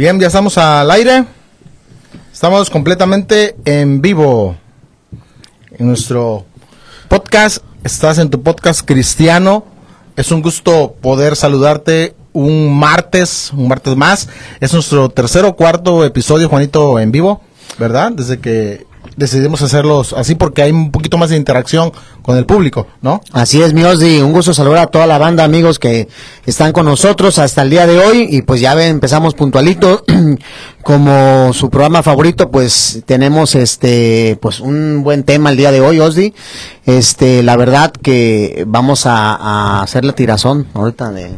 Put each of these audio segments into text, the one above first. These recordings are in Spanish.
Bien, ya estamos al aire. Estamos completamente en vivo. En nuestro podcast. Estás en tu podcast cristiano. Es un gusto poder saludarte un martes, un martes más. Es nuestro tercer o cuarto episodio, Juanito, en vivo, ¿verdad? Desde que decidimos hacerlos así porque hay un poquito más de interacción con el público, ¿no? Así es, mi Osdi, un gusto saludar a toda la banda, amigos que están con nosotros hasta el día de hoy y pues ya empezamos puntualito como su programa favorito, pues tenemos este pues un buen tema el día de hoy, Osdi. Este, la verdad que vamos a, a hacer la tirazón ahorita de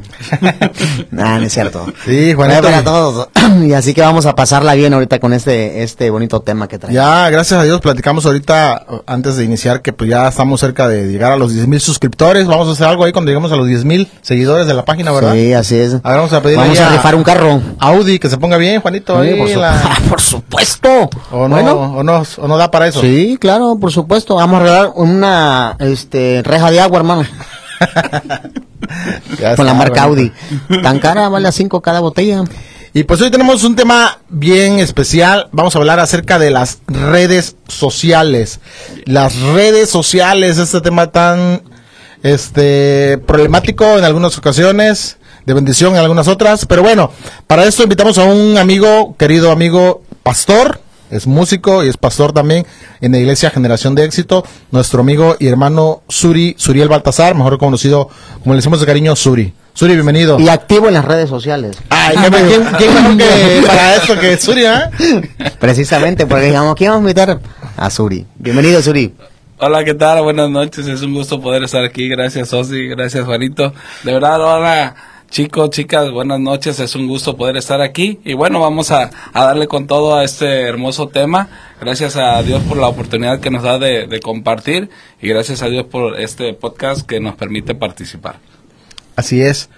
no es cierto. Sí, Juanito. Para todos. y así que vamos a pasarla bien ahorita con este este bonito tema que traemos. Ya, gracias a Dios, platicamos ahorita, antes de iniciar, que pues ya estamos cerca de llegar a los 10 mil suscriptores. Vamos a hacer algo ahí cuando lleguemos a los 10 mil seguidores de la página, ¿verdad? Sí, así es. A ver, vamos a pedirle Vamos a rifar un carro. Audi, que se ponga bien, Juanito. Sí, ahí por, su- la- por supuesto. o, no, Bueno, o, no, o no da para eso. Sí, claro, por supuesto. Vamos a regalar una este, reja de agua, hermano. Con la marca. Audi. Tan cara, vale a 5 cada botella. Y pues hoy tenemos un tema bien especial. Vamos a hablar acerca de las redes sociales. Las redes sociales, este tema tan este problemático en algunas ocasiones, de bendición en algunas otras. Pero bueno, para esto invitamos a un amigo, querido amigo pastor, es músico y es pastor también en la iglesia Generación de Éxito, nuestro amigo y hermano Suri, Suriel Baltasar, mejor conocido como le decimos de cariño Suri. Suri, bienvenido. Y activo en las redes sociales. Ay, ¿quién, quién, quién mejor que para esto que Suri, ah? Precisamente, porque digamos, ¿quién vamos a invitar? A Suri. Bienvenido, Suri. Hola, ¿qué tal? Buenas noches. Es un gusto poder estar aquí. Gracias, Osi. Gracias, Juanito. De verdad, hola, chicos, chicas. Buenas noches. Es un gusto poder estar aquí. Y bueno, vamos a, a darle con todo a este hermoso tema. Gracias a Dios por la oportunidad que nos da de, de compartir. Y gracias a Dios por este podcast que nos permite participar. Así es.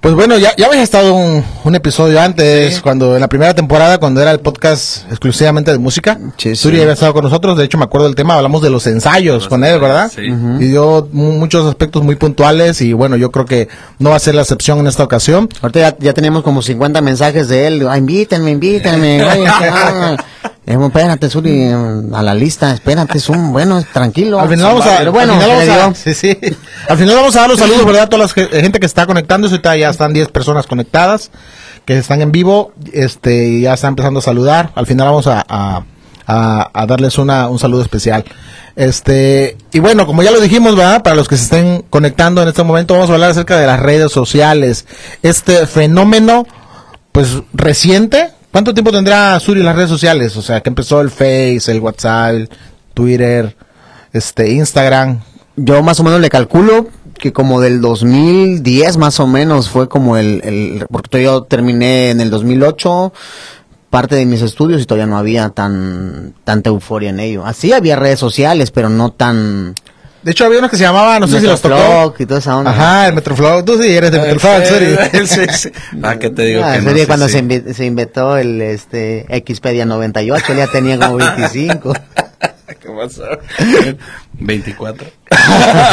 Pues bueno, ya, ya habéis estado un, un episodio antes, Sí. cuando en la primera temporada, cuando era el podcast exclusivamente de música. Sí, sí. Suri había estado con nosotros, de hecho me acuerdo del tema, hablamos de los ensayos Los con él, ¿verdad? Sí. Y dio mu- muchos aspectos muy puntuales y bueno, yo creo que no va a ser la excepción en esta ocasión. Ahorita ya, ya tenemos como 50 mensajes de él. Ah, invítenme, invítenme. Dijimos, espérate, Suri, a la lista, espérate, es un, bueno, tranquilo. Al final vamos a, bueno, al final vamos a, dio. sí, sí. Al final vamos a dar los saludos, ¿verdad? A toda la ge- gente que está conectándose, ahorita ya están 10 personas conectadas, que están en vivo, este, ya están empezando a saludar. Al final vamos a, a, darles una, un saludo especial. Este, y bueno, como ya lo dijimos, ¿verdad? Para los que se estén conectando en este momento, vamos a hablar acerca de las redes sociales. Este fenómeno, pues, reciente. ¿Cuánto tiempo tendrá Suri las redes sociales? O sea, que empezó el Face, el WhatsApp, Twitter, este, Instagram. Yo más o menos le calculo que como del 2010 más o menos fue como el, el porque yo terminé en el 2008 parte de mis estudios y todavía no había tan tanta euforia en ello. Así había redes sociales, pero no tan De hecho, había uno que se llamaba, no sé si los tocó. Metroflog y toda esa onda. Ajá, el Metroflog. Tú sí eres de Metroflog, Suri. sí, sí. Ah, ¿qué te digo Ah, que no? sería Sí, cuando sí. Se, invi- se inventó el este Xpedia 98, él ya tenía como 25. ¿Qué pasó? 24.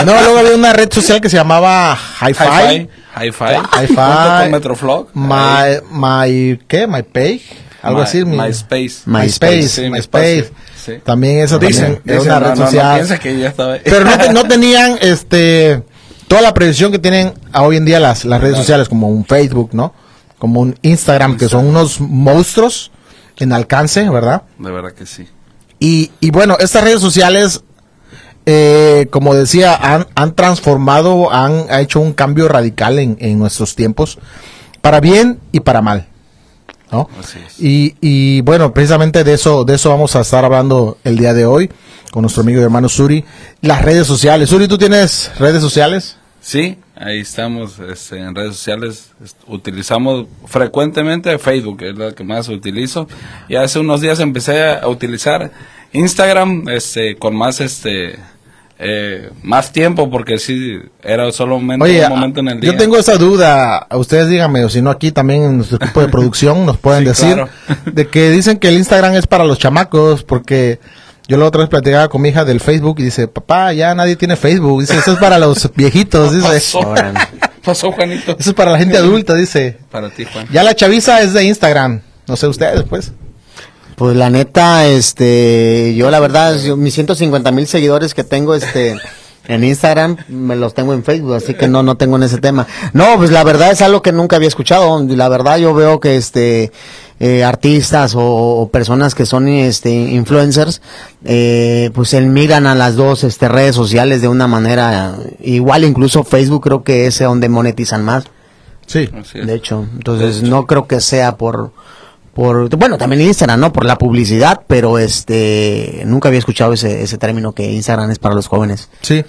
no, luego había una red social que se llamaba Hi-Fi. Hi-Fi. Hi-Fi. Con Metroflog. My, my, ¿qué? My Page. Algo My- así. MySpace. MySpace. Sí, MySpace. Sí. También eso dicen. Dicen, es una no, red no, no social. piensa que ya estaba. Pero no, te- no tenían este toda la previsión que tienen a hoy en día las, las redes sociales, como un Facebook, ¿no? Como un Instagram, que son unos monstruos en alcance, ¿verdad? De verdad que sí. Y, y bueno, estas redes sociales, eh, como decía, han, han transformado, han ha hecho un cambio radical en, en nuestros tiempos, para bien y para mal. ¿no? Y, y bueno, precisamente de eso, de eso vamos a estar hablando el día de hoy con nuestro amigo y hermano Suri. Las redes sociales. Suri, ¿tú tienes redes sociales? Sí, ahí estamos este, en redes sociales. Utilizamos frecuentemente Facebook, es la que más utilizo. Y hace unos días empecé a utilizar Instagram este, con más este eh, más tiempo porque sí era solo un momento, Oye, un momento en el día. yo tengo esa duda, ustedes díganme, o si no aquí también en nuestro equipo de producción nos pueden Sí, decir, claro. de que dicen que el Instagram es para los chamacos, porque yo la otra vez platicaba con mi hija del Facebook y dice, papá, ya nadie tiene Facebook, dice, eso es para los viejitos, dice. pasó, Juanito? Eso es para la gente adulta, dice. Para ti, Juan. Ya la chaviza es de Instagram. No sé ustedes, pues. Pues la neta, este, yo la verdad, yo, mis 150 mil seguidores que tengo, este, en Instagram, me los tengo en Facebook, así que no, no tengo en ese tema. No, pues la verdad es algo que nunca había escuchado. La verdad yo veo que, este, eh, artistas o, o personas que son, este, influencers, eh, pues se miran a las dos, este, redes sociales de una manera, igual incluso Facebook creo que es donde monetizan más. Sí. Así es. De hecho, entonces no creo que sea por por bueno, también Instagram, ¿no? Por la publicidad, pero este nunca había escuchado ese ese término que Instagram es para los jóvenes. Sí.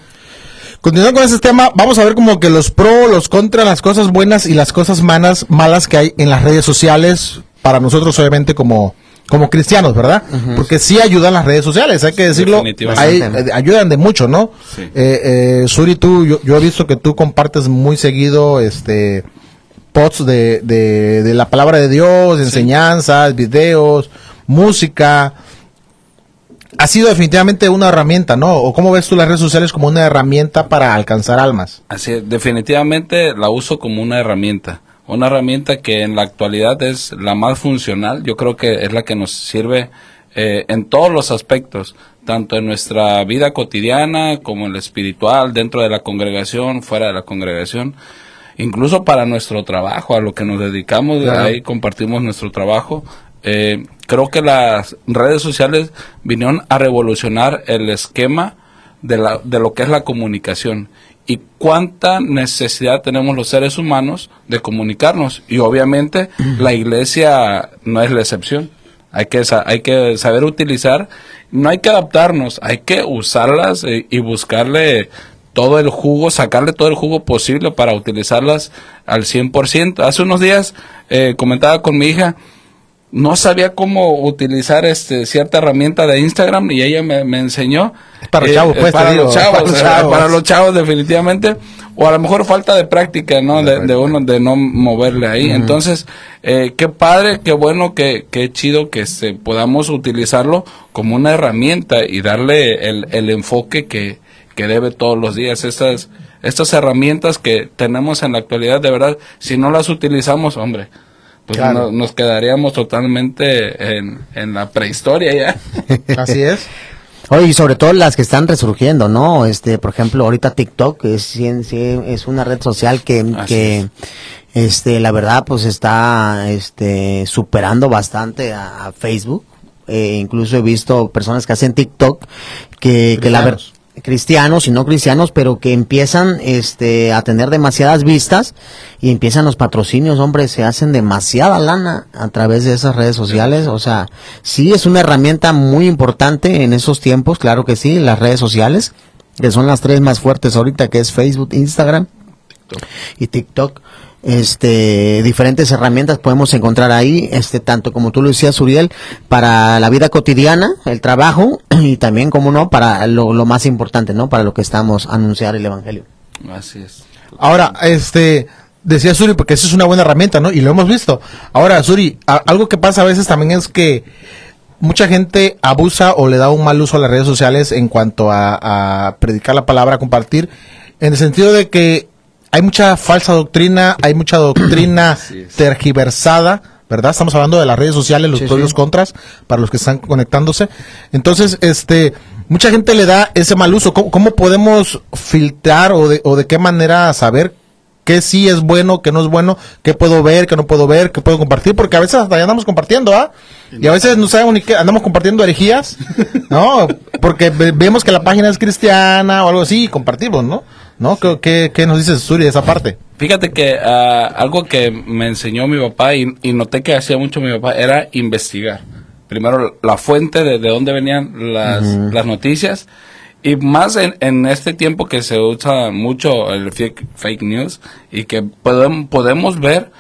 Continuando con ese tema, vamos a ver como que los pro, los contra, las cosas buenas y las cosas malas, malas que hay en las redes sociales para nosotros obviamente como como cristianos, ¿verdad? Porque sí ayudan las redes sociales, hay que decirlo, Definitivamente. hay- eh, ayudan de mucho, ¿no? Sí. Eh, eh, Suri, tú, yo, yo he visto que tú compartes muy seguido, este, de, de, de la palabra de Dios, enseñanzas, videos, música. Ha sido definitivamente una herramienta, ¿no? ¿O cómo ves tú las redes sociales como una herramienta para alcanzar almas? Así es, definitivamente la uso como una herramienta. Una herramienta que en la actualidad es la más funcional. Yo creo que es la que nos sirve eh, en todos los aspectos, tanto en nuestra vida cotidiana como en la espiritual, dentro de la congregación, fuera de la congregación, incluso para nuestro trabajo, a lo que nos dedicamos, Claro. ahí compartimos nuestro trabajo. Eh, creo que las redes sociales vinieron a revolucionar el esquema de, la, de lo que es la comunicación y cuánta necesidad tenemos los seres humanos de comunicarnos. Y obviamente la iglesia no es la excepción. Hay que, hay que saber utilizar, no hay que adaptarnos, hay que usarlas eh, y buscarle todo el jugo, sacarle todo el jugo posible para utilizarlas al 100%. Hace unos días eh, comentaba con mi hija, no sabía cómo utilizar este cierta herramienta de Instagram y ella me, me enseñó. Es para los chavos, pues, para, digo, los chavos, para los eh, chavos. para los chavos definitivamente. O a lo mejor falta de práctica, ¿no? De, de uno, de no moverle ahí. Entonces, eh, qué padre, qué bueno, qué, qué chido que este, podamos utilizarlo como una herramienta y darle el, el enfoque que, que debe todos los días. Estas, estas herramientas que tenemos en la actualidad, de verdad, si no las utilizamos, hombre, pues Claro. no- nos quedaríamos totalmente en, en la prehistoria ya. Así es. Oye, y sobre todo las que están resurgiendo, ¿no? Este, por ejemplo, ahorita TikTok es, es una red social que, que es. este, la verdad, pues está, este, superando bastante a, a Facebook. Eh, incluso he visto personas que hacen TikTok que, que la verdad, Cristianos. y no cristianos, pero que empiezan este a tener demasiadas vistas y empiezan los patrocinios, hombre, se hacen demasiada lana a través de esas redes sociales, o sea, sí es una herramienta muy importante en esos tiempos, claro que sí, las redes sociales, que son las tres más fuertes ahorita, que es Facebook, Instagram y TikTok. Este, diferentes herramientas podemos encontrar ahí, este, tanto como tú lo decías, Uriel, para la vida cotidiana, el trabajo, y también, como no, para lo, lo más importante, ¿no? Para lo que estamos a anunciar el Evangelio. Así es. Ahora, este, decía Suri, porque eso es una buena herramienta, ¿no? Y lo hemos visto. Ahora, Suri, a- algo que pasa a veces también es que mucha gente abusa o le da un mal uso a las redes sociales en cuanto a, a predicar la palabra, a compartir, en el sentido de que hay mucha falsa doctrina, hay mucha doctrina tergiversada, ¿verdad? Estamos hablando de las redes sociales, los Sí, pros y sí. los contras, para los que están conectándose. Entonces, este, mucha gente le da ese mal uso. ¿Cómo, cómo podemos filtrar o de, o de qué manera saber qué sí es bueno, qué no es bueno, qué puedo ver, qué no puedo ver, qué puedo compartir? Porque a veces hasta ya andamos compartiendo, ¿ah? Y a veces no sabemos ni qué, andamos compartiendo herejías, ¿no? Porque ve- vemos que la página es cristiana o algo así y compartimos, ¿no? ¿No? ¿Qué, qué, qué nos dice Suri de esa parte? Fíjate que ah, algo que me enseñó mi papá y, y noté que hacía mucho mi papá era investigar. Primero la fuente de, de dónde venían las, las noticias y más en, en este tiempo que se usa mucho el fake, fake news y que podem- podemos ver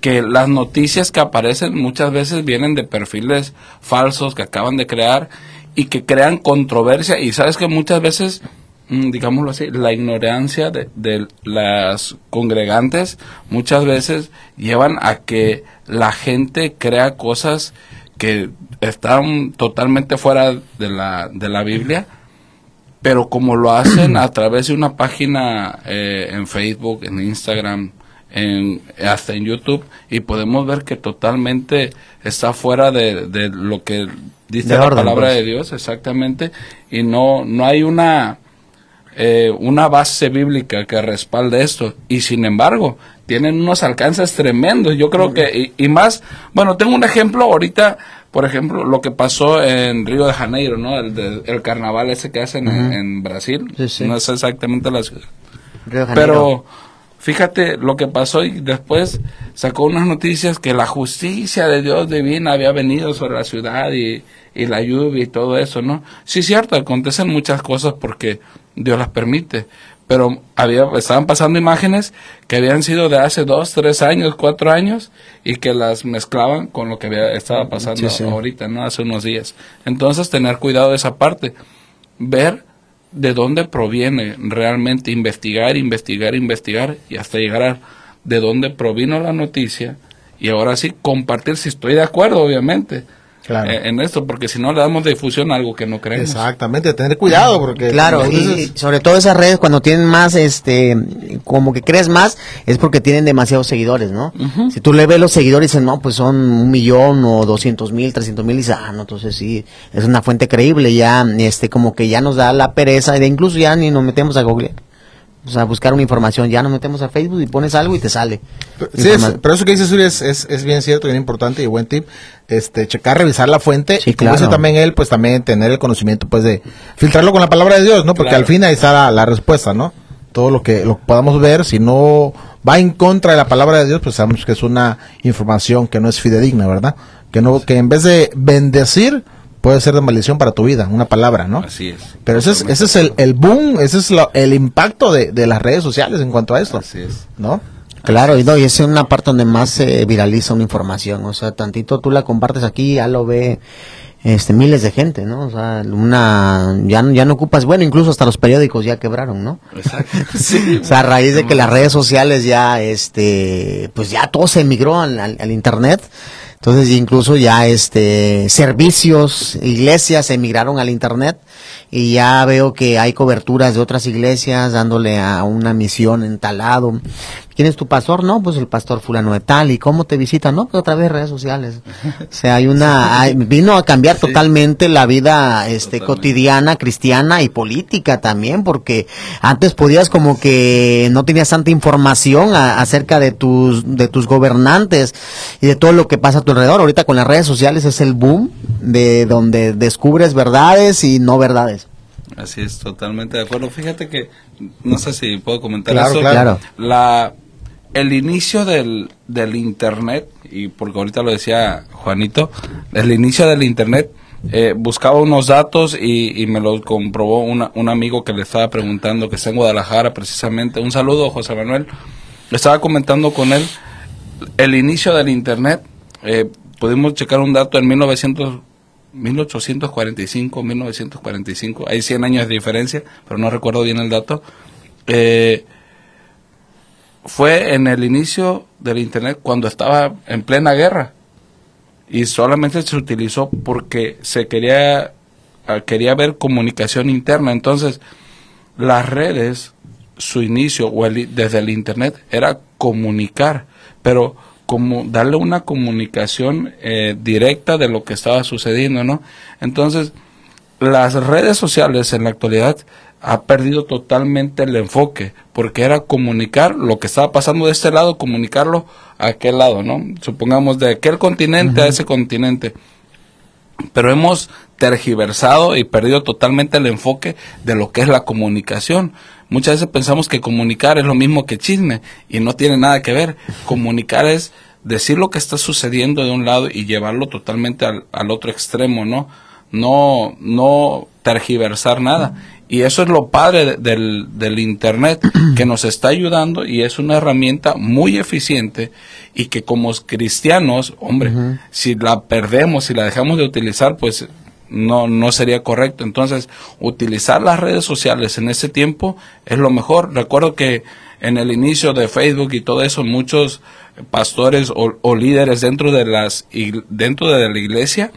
que las noticias que aparecen muchas veces vienen de perfiles falsos que acaban de crear y que crean controversia y sabes que muchas veces digámoslo así, la ignorancia de, de las congregantes muchas veces llevan a que la gente crea cosas que están totalmente fuera de la, de la Biblia pero como lo hacen a través de una página eh, en Facebook, en Instagram, en, hasta en YouTube, y podemos ver que totalmente está fuera de, de lo que dice De la orden, palabra pues. de Dios, exactamente, y no, no hay una, eh, una base bíblica que respalde esto, y sin embargo, tienen unos alcances tremendos, yo creo que, y, y más, bueno, tengo un ejemplo ahorita, por ejemplo, lo que pasó en Río de Janeiro, ¿no? El, de- el carnaval ese que hacen en, en Brasil, Sí, sí. no sé exactamente la ciudad. Río de Janeiro. Pero fíjate lo que pasó y después sacó unas noticias que la justicia de Dios divina había venido sobre la ciudad y, y la lluvia y todo eso, ¿no? Sí, cierto, acontecen muchas cosas porque Dios las permite. Pero había, estaban pasando imágenes que habían sido de hace dos, tres años, cuatro años y que las mezclaban con lo que había, estaba pasando Sí, sí. ahorita, ¿no? Hace unos días. Entonces, tener cuidado de esa parte. Ver de dónde proviene realmente, investigar, investigar, investigar y hasta llegar a de dónde provino la noticia y ahora sí compartir si estoy de acuerdo, obviamente, Claro. eh, en esto, porque si no le damos difusión a algo que no creemos. Exactamente, tener cuidado porque Claro, y sobre todo esas redes cuando tienen más, este, como que crees más, es porque tienen demasiados seguidores, ¿no? Si tú le ves los seguidores y dices, no, pues son un millón o doscientos mil, trescientos mil, y dices, ah, no, entonces sí, es una fuente creíble, ya, este, como que ya nos da la pereza, de incluso ya ni nos metemos a Google. O sea, buscar una información, ya nos metemos a Facebook y pones algo y te sale. Sí, es- pero eso que dices, Uri, es, es, es bien cierto, bien importante y buen tip. Este, checar, revisar la fuente. Sí, y como claro. dice también él, pues también tener el conocimiento, pues de filtrarlo con la palabra de Dios, ¿no? Porque Claro. al fin ahí está la, la respuesta, ¿no? Todo lo que, lo podamos ver, si no va en contra de la palabra de Dios, pues sabemos que es una información que no es fidedigna, ¿verdad? Que no, que en vez de bendecir, puede ser de maldición para tu vida, una palabra, ¿no? Así es. Pero ese es, ese es el, el boom, ese es la- el impacto de, de las redes sociales en cuanto a esto, Así es. ¿no? Claro, y no, y es una parte donde más se viraliza una información, o sea, tantito tú la compartes aquí, ya lo ve este miles de gente, ¿no? O sea, una ya no- ya no ocupas, bueno, incluso hasta los periódicos ya quebraron, ¿no? Exacto. Sí. O sea, a raíz de que las redes sociales ya este pues ya todo se emigró al, al- al internet. Entonces, incluso ya este servicios, iglesias emigraron al internet y ya veo que hay coberturas de otras iglesias dándole a una misión en tal lado. ¿Quién es tu pastor? No, pues el pastor fulano de tal. ¿Y cómo te visita? No, pues otra vez redes sociales. O sea, hay una, hay- vino a cambiar totalmente la vida, este, Totalmente. cotidiana, cristiana y política también, porque antes podías como que no tenías tanta información a- acerca de tus, de tus gobernantes y de todo lo que pasa a tu alrededor. Ahorita con las redes sociales es el boom de donde descubres verdades y no verdades. Así es, totalmente de acuerdo. Fíjate que, no sé si puedo comentar Claro, eso. claro. La, el inicio del, del Internet, y porque ahorita lo decía Juanito, el inicio del Internet, eh, buscaba unos datos y, me lo comprobó una- un amigo que le estaba preguntando, que está en Guadalajara precisamente. Un saludo, José Manuel. Estaba comentando con él el inicio del Internet. eh, pudimos checar un dato en 1900 1845, 1945, hay 100 años de diferencia, pero no recuerdo bien el dato. Eh, fue en el inicio del Internet cuando estaba en plena guerra y solamente se utilizó porque se quería, ah, quería ver comunicación interna. Entonces, las redes, su inicio o el- desde el Internet era comunicar, pero como darle una comunicación eh, directa de lo que estaba sucediendo, ¿no? Entonces, las redes sociales en la actualidad ha perdido totalmente el enfoque, porque era comunicar lo que estaba pasando de este lado, comunicarlo a aquel lado, ¿no? Supongamos de aquel continente a ese continente pero hemos tergiversado y perdido totalmente el enfoque de lo que es la comunicación. Muchas veces pensamos que comunicar es lo mismo que chisme y no tiene nada que ver. Comunicar es decir lo que está sucediendo de un lado y llevarlo totalmente al, al otro extremo, ¿no? No, no tergiversar nada. Y eso es lo padre de- del, del Internet, que nos está ayudando y es una herramienta muy eficiente y que como cristianos, hombre, si la perdemos, si la dejamos de utilizar, pues no, no sería correcto. Entonces, utilizar las redes sociales en ese tiempo es lo mejor. Recuerdo que en el inicio de Facebook y todo eso, muchos pastores o, o líderes dentro de las dentro de la iglesia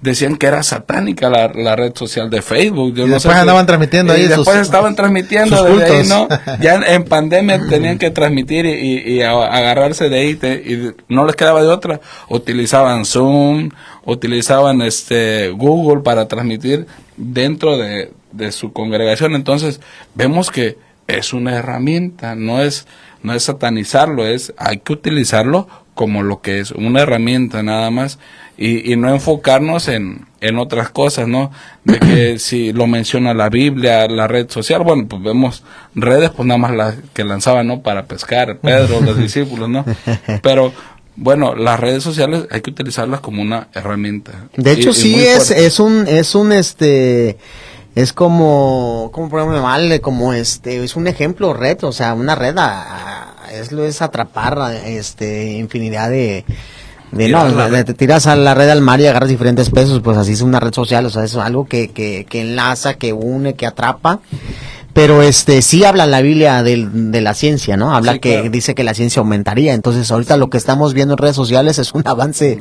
decían que era satánica la, la red social de Facebook. Yo Y no después sé andaban qué- transmitiendo ahí y sus- después estaban transmitiendo ahí. ¿no? Ya en, en pandemia tenían que transmitir y, y- agarrarse de ahí te- y no les quedaba de otra. Utilizaban Zoom, utilizaban este Google para transmitir dentro de, de su congregación. Entonces vemos que es una herramienta, no es no es satanizarlo, es hay que utilizarlo como lo que es, una herramienta nada más y, y no enfocarnos en, en otras cosas, ¿no? De que si lo menciona la Biblia, la red social, bueno, pues vemos redes, pues nada más las que lanzaban, ¿no? Para pescar, Pedro, los discípulos, ¿no? Pero bueno, las redes sociales hay que utilizarlas como una herramienta. De hecho, Y- sí es, fuerte. es un, es un, este, es como, ¿cómo ponerme mal? Como este, es un ejemplo red, o sea, una red a- a- es, es atrapar, a, este, infinidad de, de no, la de- te tiras a la red al mar y agarras diferentes pesos, pues así es una red social, o sea, es algo que, que, que enlaza, que une, que atrapa. Pero este sí habla la Biblia del- de, la ciencia, ¿no? Habla Sí, que claro. dice que la ciencia aumentaría. Entonces, ahorita lo que estamos viendo en redes sociales es un avance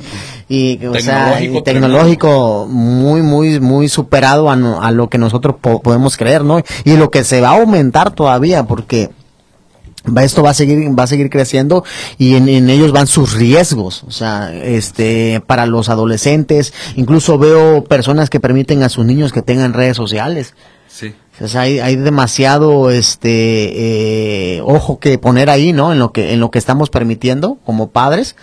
y o sea, Tecnológico y tecnológico muy muy muy superado a, lo que nosotros po- podemos creer, ¿no? Y lo que se va a aumentar todavía porque esto va a seguir va a seguir creciendo y en, en ellos van sus riesgos o sea este para los adolescentes incluso veo personas que permiten a sus niños que tengan redes sociales Sí. o sea, hay, hay demasiado este eh, ojo que poner ahí, ¿no? En lo que en lo que estamos permitiendo como padres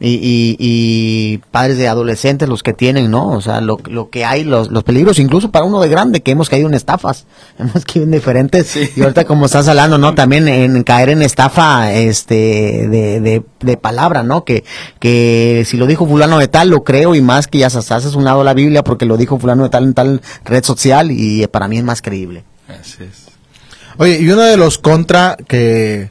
y, y, y padres de adolescentes los que tienen, ¿no? O sea, lo, lo que hay, los, los peligros, incluso para uno de grande que hemos caído en estafas, hemos caído en diferentes Sí. y ahorita como estás hablando, ¿no? También en caer en estafa, este, de, de, de palabra, ¿no? Que, que si lo dijo fulano de tal, lo creo y más que ya se haces un lado la Biblia porque lo dijo fulano de tal en tal red social y para mí es más creíble. Así es. Oye, y uno de los contra que,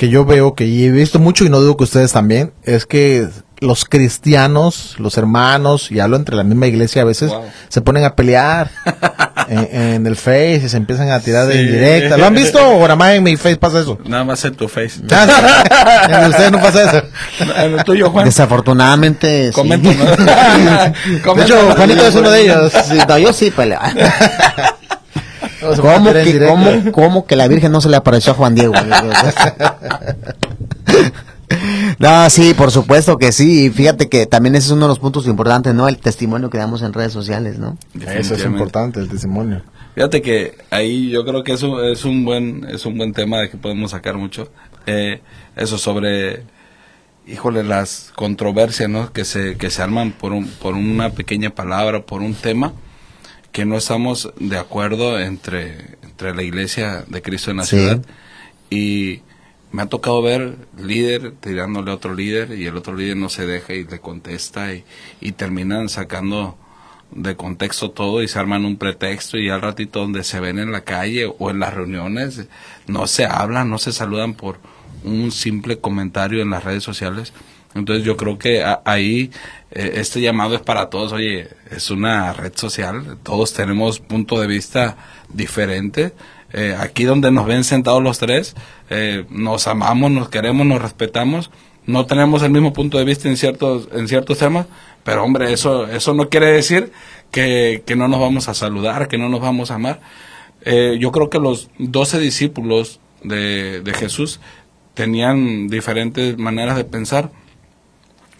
que yo veo, que he visto mucho y no dudo que ustedes también, es que los cristianos, los hermanos, y hablo entre la misma iglesia a veces, Wow. se ponen a pelear en, en el Face y se empiezan a tirar de Sí. indirecta. ¿Lo han visto o nada más en mi Face pasa eso? Nada más en tu face. En ustedes no pasa eso. En el tuyo, Juan. Desafortunadamente, sí. Coméntanos. De hecho, Juanito es uno de ellos. Sí, no, yo sí peleo. No, se ponen a ¿Cómo que, cómo, cómo que la Virgen no se le apareció a Juan Diego? No, sí, por supuesto que sí. Y fíjate que también ese es uno de los puntos importantes, ¿no? El testimonio que damos en redes sociales, ¿no? Eso es importante, el testimonio. Fíjate que ahí yo creo que eso es un buen es un buen tema de que podemos sacar mucho. Eh, eso sobre, híjole, las controversias, ¿no? Que se que se arman por un por una pequeña palabra, por un tema que no estamos de acuerdo entre entre la Iglesia de Cristo en la Sí. ciudad y me ha tocado ver líder tirándole a otro líder y el otro líder no se deja y le contesta y, y terminan sacando de contexto todo y se arman un pretexto y al ratito donde se ven en la calle o en las reuniones no se hablan, no se saludan por un simple comentario en las redes sociales. Entonces yo creo que ahí eh, este llamado es para todos, oye, es una red social, todos tenemos punto de vista diferente. Eh, aquí donde nos ven sentados los tres, eh, nos amamos, nos queremos, nos respetamos, no tenemos el mismo punto de vista en ciertos, en ciertos temas, pero hombre, eso, eso no quiere decir que, que no nos vamos a saludar, que no nos vamos a amar. Yo creo que los doce discípulos de, de Jesús tenían diferentes maneras de pensar,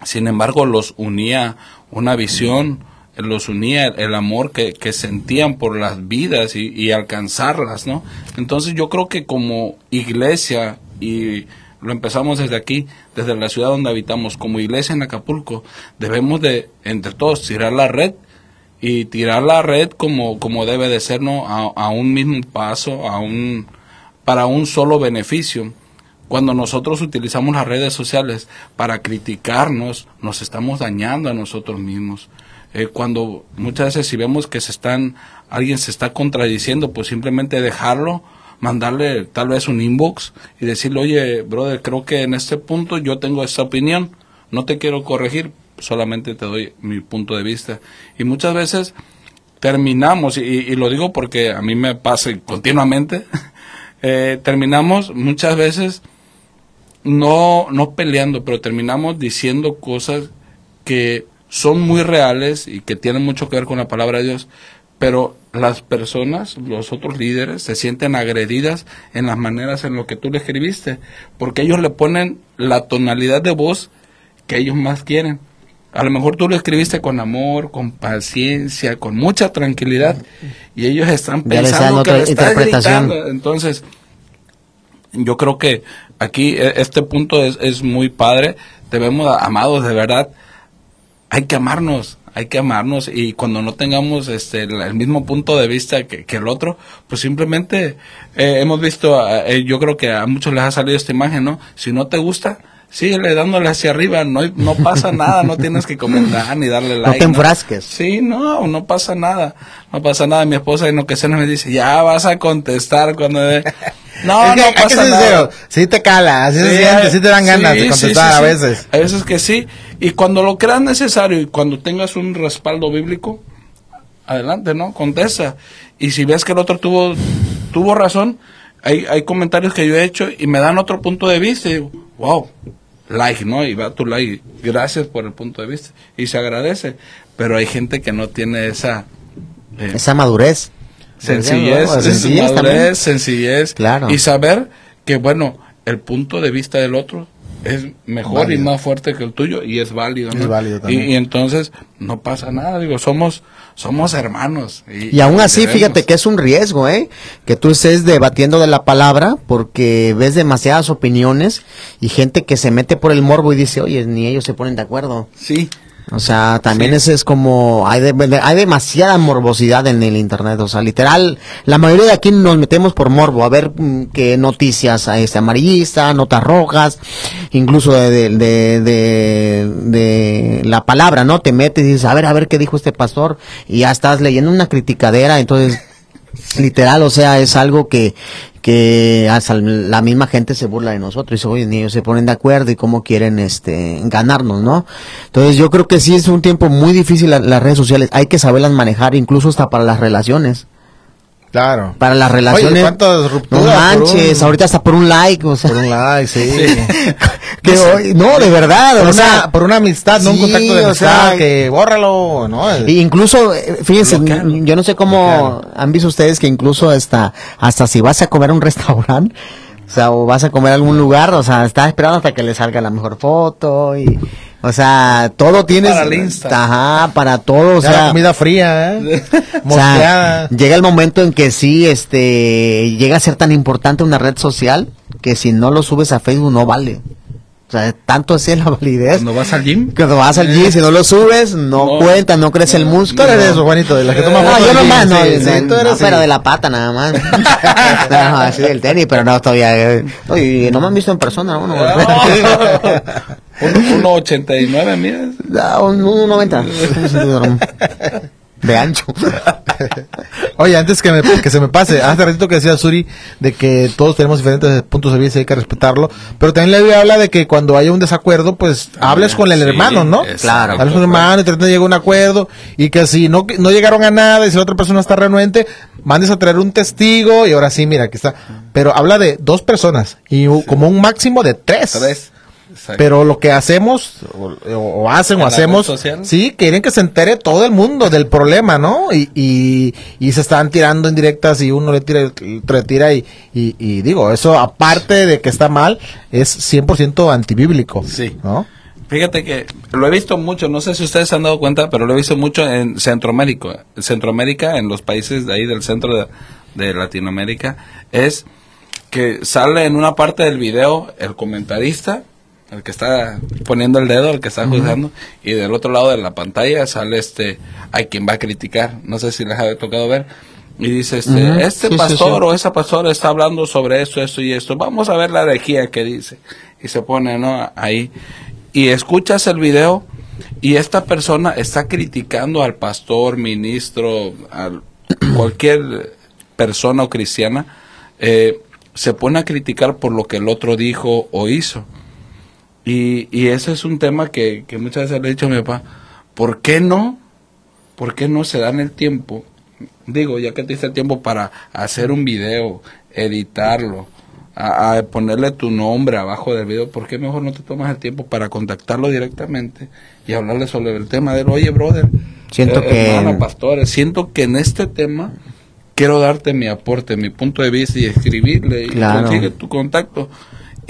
sin embargo los unía una visión, los unía el, amor que, que sentían por las vidas y, y alcanzarlas, ¿no? Entonces yo creo que como iglesia, y lo empezamos desde aquí, desde la ciudad donde habitamos, como iglesia en Acapulco, debemos de, entre todos, tirar la red y tirar la red como, como debe de ser, ¿no? A, a un mismo paso, a un, para un solo beneficio. Cuando nosotros utilizamos las redes sociales para criticarnos, nos estamos dañando a nosotros mismos. Eh, cuando muchas veces si vemos que se están, alguien se está contradiciendo, pues simplemente dejarlo, mandarle tal vez un inbox y decirle, oye, brother, creo que en este punto yo tengo esta opinión, no te quiero corregir, solamente te doy mi punto de vista. Y muchas veces terminamos, y, y lo digo porque a mí me pasa continuamente, eh, terminamos muchas veces no, no peleando, pero terminamos diciendo cosas que son muy reales y que tienen mucho que ver con la palabra de Dios, pero las personas, los otros líderes, se sienten agredidas en las maneras en lo que tú le escribiste, porque ellos le ponen la tonalidad de voz que ellos más quieren. A lo mejor tú lo escribiste con amor, con paciencia, con mucha tranquilidad, y ellos están Ya les dan pensando que otra le estás interpretación. gritando. Entonces, yo creo que aquí e- este punto es, es muy padre. Debemos, amados, de verdad, hay que amarnos, hay que amarnos y cuando no tengamos este el, mismo punto de vista que, que el otro, pues simplemente eh, hemos visto, eh, yo creo que a muchos les ha salido esta imagen, ¿no? Si no te gusta, síguele dándole hacia arriba, no, no pasa nada, no tienes que comentar ni darle No like. te enfrasques. Sí, no, no pasa nada, no pasa nada. Mi esposa en ocasiones me dice, ya vas a contestar cuando... de-". No, Es que, no pasa nada. sincero, sí te cala, así se siente, sí te dan ganas sí, de sí, contestar sí, a sí. veces. Hay veces que sí. Y cuando lo creas necesario y cuando tengas un respaldo bíblico, adelante, ¿no? Contesta. Y si ves que el otro tuvo, tuvo razón, hay, hay comentarios que yo he hecho y me dan otro punto de vista y digo, wow, like, ¿no? Y va tu like, gracias por el punto de vista. Y se agradece. Pero hay gente que no tiene esa eh, Esa madurez. sencillez, sencillez madurez, sencillez. Claro. Y saber que, bueno, el punto de vista del otro es mejor Válido. y más fuerte que el tuyo y es válido. ¿no? Es válido y, entonces no pasa nada, digo, somos somos hermanos. Y, Y aún así, debemos. fíjate que es un riesgo, ¿eh? Que tú estés debatiendo de la palabra porque ves demasiadas opiniones y gente que se mete por el morbo y dice, oye, ni ellos se ponen de acuerdo. Sí, O sea, también Sí. ese es como, hay, de- hay demasiada morbosidad en el internet, o sea, literal, la mayoría de aquí nos metemos por morbo, a ver mm, qué noticias, este, amarillistas, notas rojas, incluso de, de, de, de- de la palabra, ¿no? Te metes y dices, a ver, a ver qué dijo este pastor, y ya estás leyendo una criticadera, entonces, literal, o sea, es algo que, que hasta la misma gente se burla de nosotros y dice, oye, ni ellos se ponen de acuerdo y cómo quieren este ganarnos, ¿no? Entonces yo creo que sí es un tiempo muy difícil la- las redes sociales, hay que saberlas manejar incluso hasta para las relaciones. Claro. Para las relaciones. Oye, ¿cuántas rupturas No manches, un- ahorita hasta por un like, o sea, Por un like, sí. que hoy- no, de verdad, por, o una, sea, por una amistad, no un contacto de o amistad, sea, que bórralo, ¿no? Y incluso, eh, fíjense, Bloquearlo. yo no sé cómo han visto ustedes que incluso hasta, hasta si vas a comer a un restaurante, o sea, o vas a comer a algún lugar, o sea, estás esperando hasta que le salga la mejor foto y, o sea, todo tienes, Para el Insta. ajá, para todo, o Ya la sea, comida fría, ¿eh? o sea, llega el momento en que sí, este, llega a ser tan importante una red social que si no lo subes a Facebook no vale. O sea, tanto así es la validez. cuando vas al gym, Cuando vas al gym, si no lo subes, no, No. cuenta, no crece el No, Tú músculo. eres de eso, Juanito, de las que toma No, yo nomás, no, sí, no, sí, tú no, eres pero sí. de la pata nada más. no, así del tenis, pero no, todavía. eh, Oye, no me han visto en persona, uno. Uno- 1.89, mira. Un, un 90. De ancho. Oye, antes que, me- que se me pase, hace ratito que decía Suri de que todos tenemos diferentes puntos de vista y hay que respetarlo, pero también le habla de que cuando haya un desacuerdo, pues hables con el Sí, hermano, ¿no? Claro. Hables con el hermano y traten de llegar a un acuerdo y que si no, no llegaron a nada y si la otra persona está renuente, mandes a traer un testigo y ahora sí, mira, aquí está. Pero habla de dos personas y como un máximo de tres. Tres. Exacto. Pero lo que hacemos, o, o hacen ¿En o hacemos, sí, quieren que se entere todo el mundo del problema, ¿no? Y, y, y se están tirando en directas y uno le tira, le tira y, y, y digo, eso aparte de que está mal, es 100% antibíblico, Sí. ¿no? Fíjate que lo he visto mucho, no sé si ustedes se han dado cuenta, pero lo he visto mucho en Centroamérica. Centroamérica, en los países de ahí del centro de, de Latinoamérica, es que sale en una parte del video el comentarista, el que está poniendo el dedo, el que está juzgando, y del otro lado de la pantalla sale este, hay quien va a criticar, no sé si les ha tocado ver, y dice este, este sí, pastor sí. o esa pastora está hablando sobre esto, esto y esto, vamos a ver la herejía que dice, y se pone, ¿no? Ahí, y escuchas el video, y esta persona está criticando al pastor, ministro, al cualquier persona o cristiana, eh, se pone a criticar por lo que el otro dijo o hizo. Y, y ese es un tema que, que muchas veces le he dicho a mi papá, ¿por qué no? ¿Por qué no se dan el tiempo? Digo, ya que te diste el tiempo para hacer un video, editarlo, a, a ponerle tu nombre abajo del video, ¿por qué mejor no te tomas el tiempo para contactarlo directamente y hablarle sobre el tema de él? Oye, brother, Siento eh, que- pastores, siento que en este tema quiero darte mi aporte, mi punto de vista y escribirle y consigue tu contacto.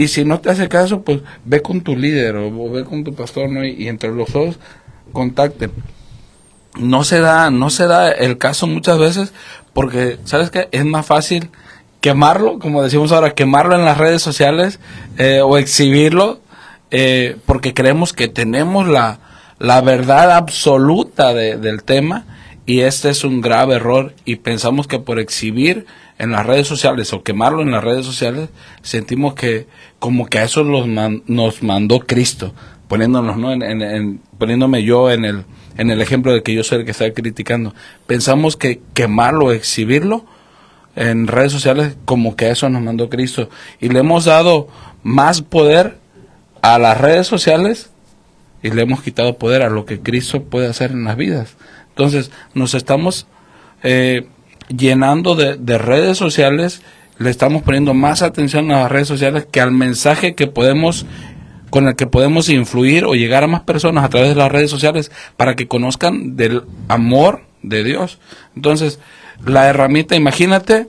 Y si no te hace caso, pues ve con tu líder o, ve con tu pastor, ¿no? Y, entre los dos contacten. No se da, no se da el caso muchas veces porque, ¿sabes qué? Es más fácil quemarlo, como decimos ahora, quemarlo en las redes sociales eh, o exhibirlo eh, porque creemos que tenemos la, la verdad absoluta de- del tema y este es un grave error y pensamos que por exhibir en las redes sociales o quemarlo en las redes sociales sentimos que como que a eso los man- nos mandó Cristo poniéndonos no en, en- poniéndome yo en el en el ejemplo de que yo soy el que está criticando. Pensamos que quemarlo exhibirlo en redes sociales como que a eso nos mandó Cristo. Y le hemos dado más poder a las redes sociales y le hemos quitado poder a lo que Cristo puede hacer en las vidas. Entonces, nos estamos eh, llenando de, de redes sociales, le estamos poniendo más atención a las redes sociales que al mensaje que podemos con el que podemos influir o llegar a más personas a través de las redes sociales para que conozcan del amor de Dios. Entonces, la herramienta, imagínate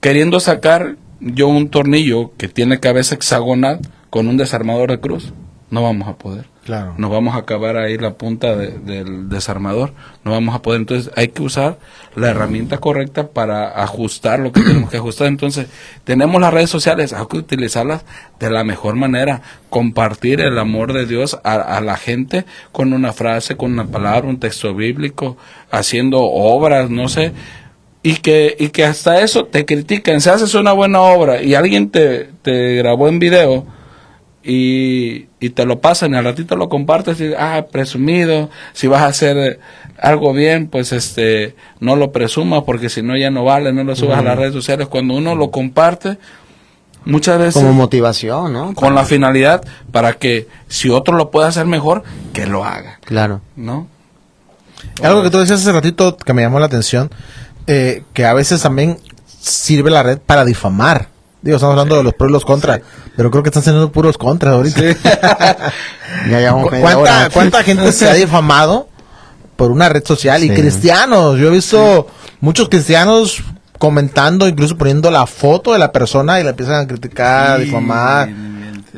queriendo sacar yo un tornillo que tiene cabeza hexagonal con un desarmador de cruz. No vamos a poder. Claro. nos vamos a acabar ahí la punta de- del desarmador, no vamos a poder, entonces hay que usar la herramienta correcta para ajustar lo que tenemos que ajustar, entonces tenemos las redes sociales, hay que utilizarlas de la mejor manera, compartir el amor de Dios a, a la gente con una frase, con una palabra, un texto bíblico, haciendo obras, no sé, y que, y que hasta eso te critican, si haces una buena obra y alguien te, te grabó en video, y, y te lo pasan y al ratito lo compartes y ah presumido si vas a hacer algo bien pues este no lo presumas porque si no ya no vale no lo subas a las redes sociales cuando uno lo comparte muchas veces Como motivación, ¿no? con la finalidad para que si otro lo puede hacer mejor que lo haga Claro. no Algo que tú decías hace ratito que me llamó la atención, eh, que a veces también sirve la red para difamar. Digo, estamos hablando de los pros y los contras, pero creo que están siendo puros contras ahorita. Ya llevamos ¿Cu- ¿Cuánta, hora. ¿Cuánta gente se ha difamado por una red social? Y Sí. cristianos. Yo he visto muchos cristianos comentando, incluso poniendo la foto de la persona y la empiezan a criticar, a difamar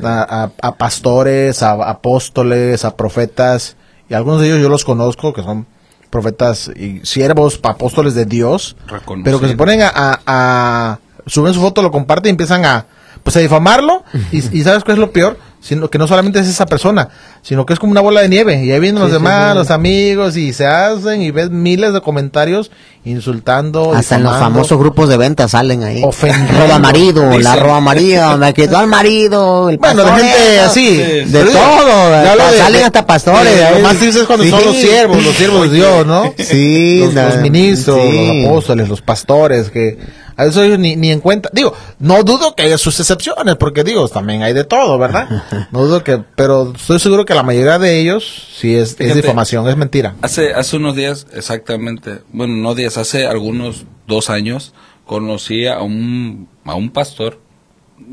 a, a- a pastores, a apóstoles, a profetas. Y algunos de ellos yo los conozco, que son profetas y siervos, apóstoles de Dios. Pero que se ponen a, a, a- suben su foto, lo comparten y empiezan a pues a difamarlo y, y sabes qué es lo peor sino que no solamente es esa persona sino que es como una bola de nieve y ahí vienen los Sí, demás sí. los amigos y se hacen y ves miles de comentarios insultando Hasta en los famosos grupos de venta salen ahí. Ofendiendo. Roba marido, la roba marido, me quitó al marido, el bueno de gente así De todo, de- salen de- hasta pastores. lo más triste es cuando son los siervos los siervos de Dios no Sí, los, ministros, los apóstoles, los pastores, que a eso ellos ni, ni en cuenta. Digo, no dudo que haya sus excepciones, porque digo, también hay de todo, ¿verdad? No dudo que, pero estoy seguro que la mayoría de ellos sí es, es Fíjate. difamación, es mentira. Hace, hace unos días, exactamente, bueno, no días, hace algunos dos años, conocí a un, a un pastor,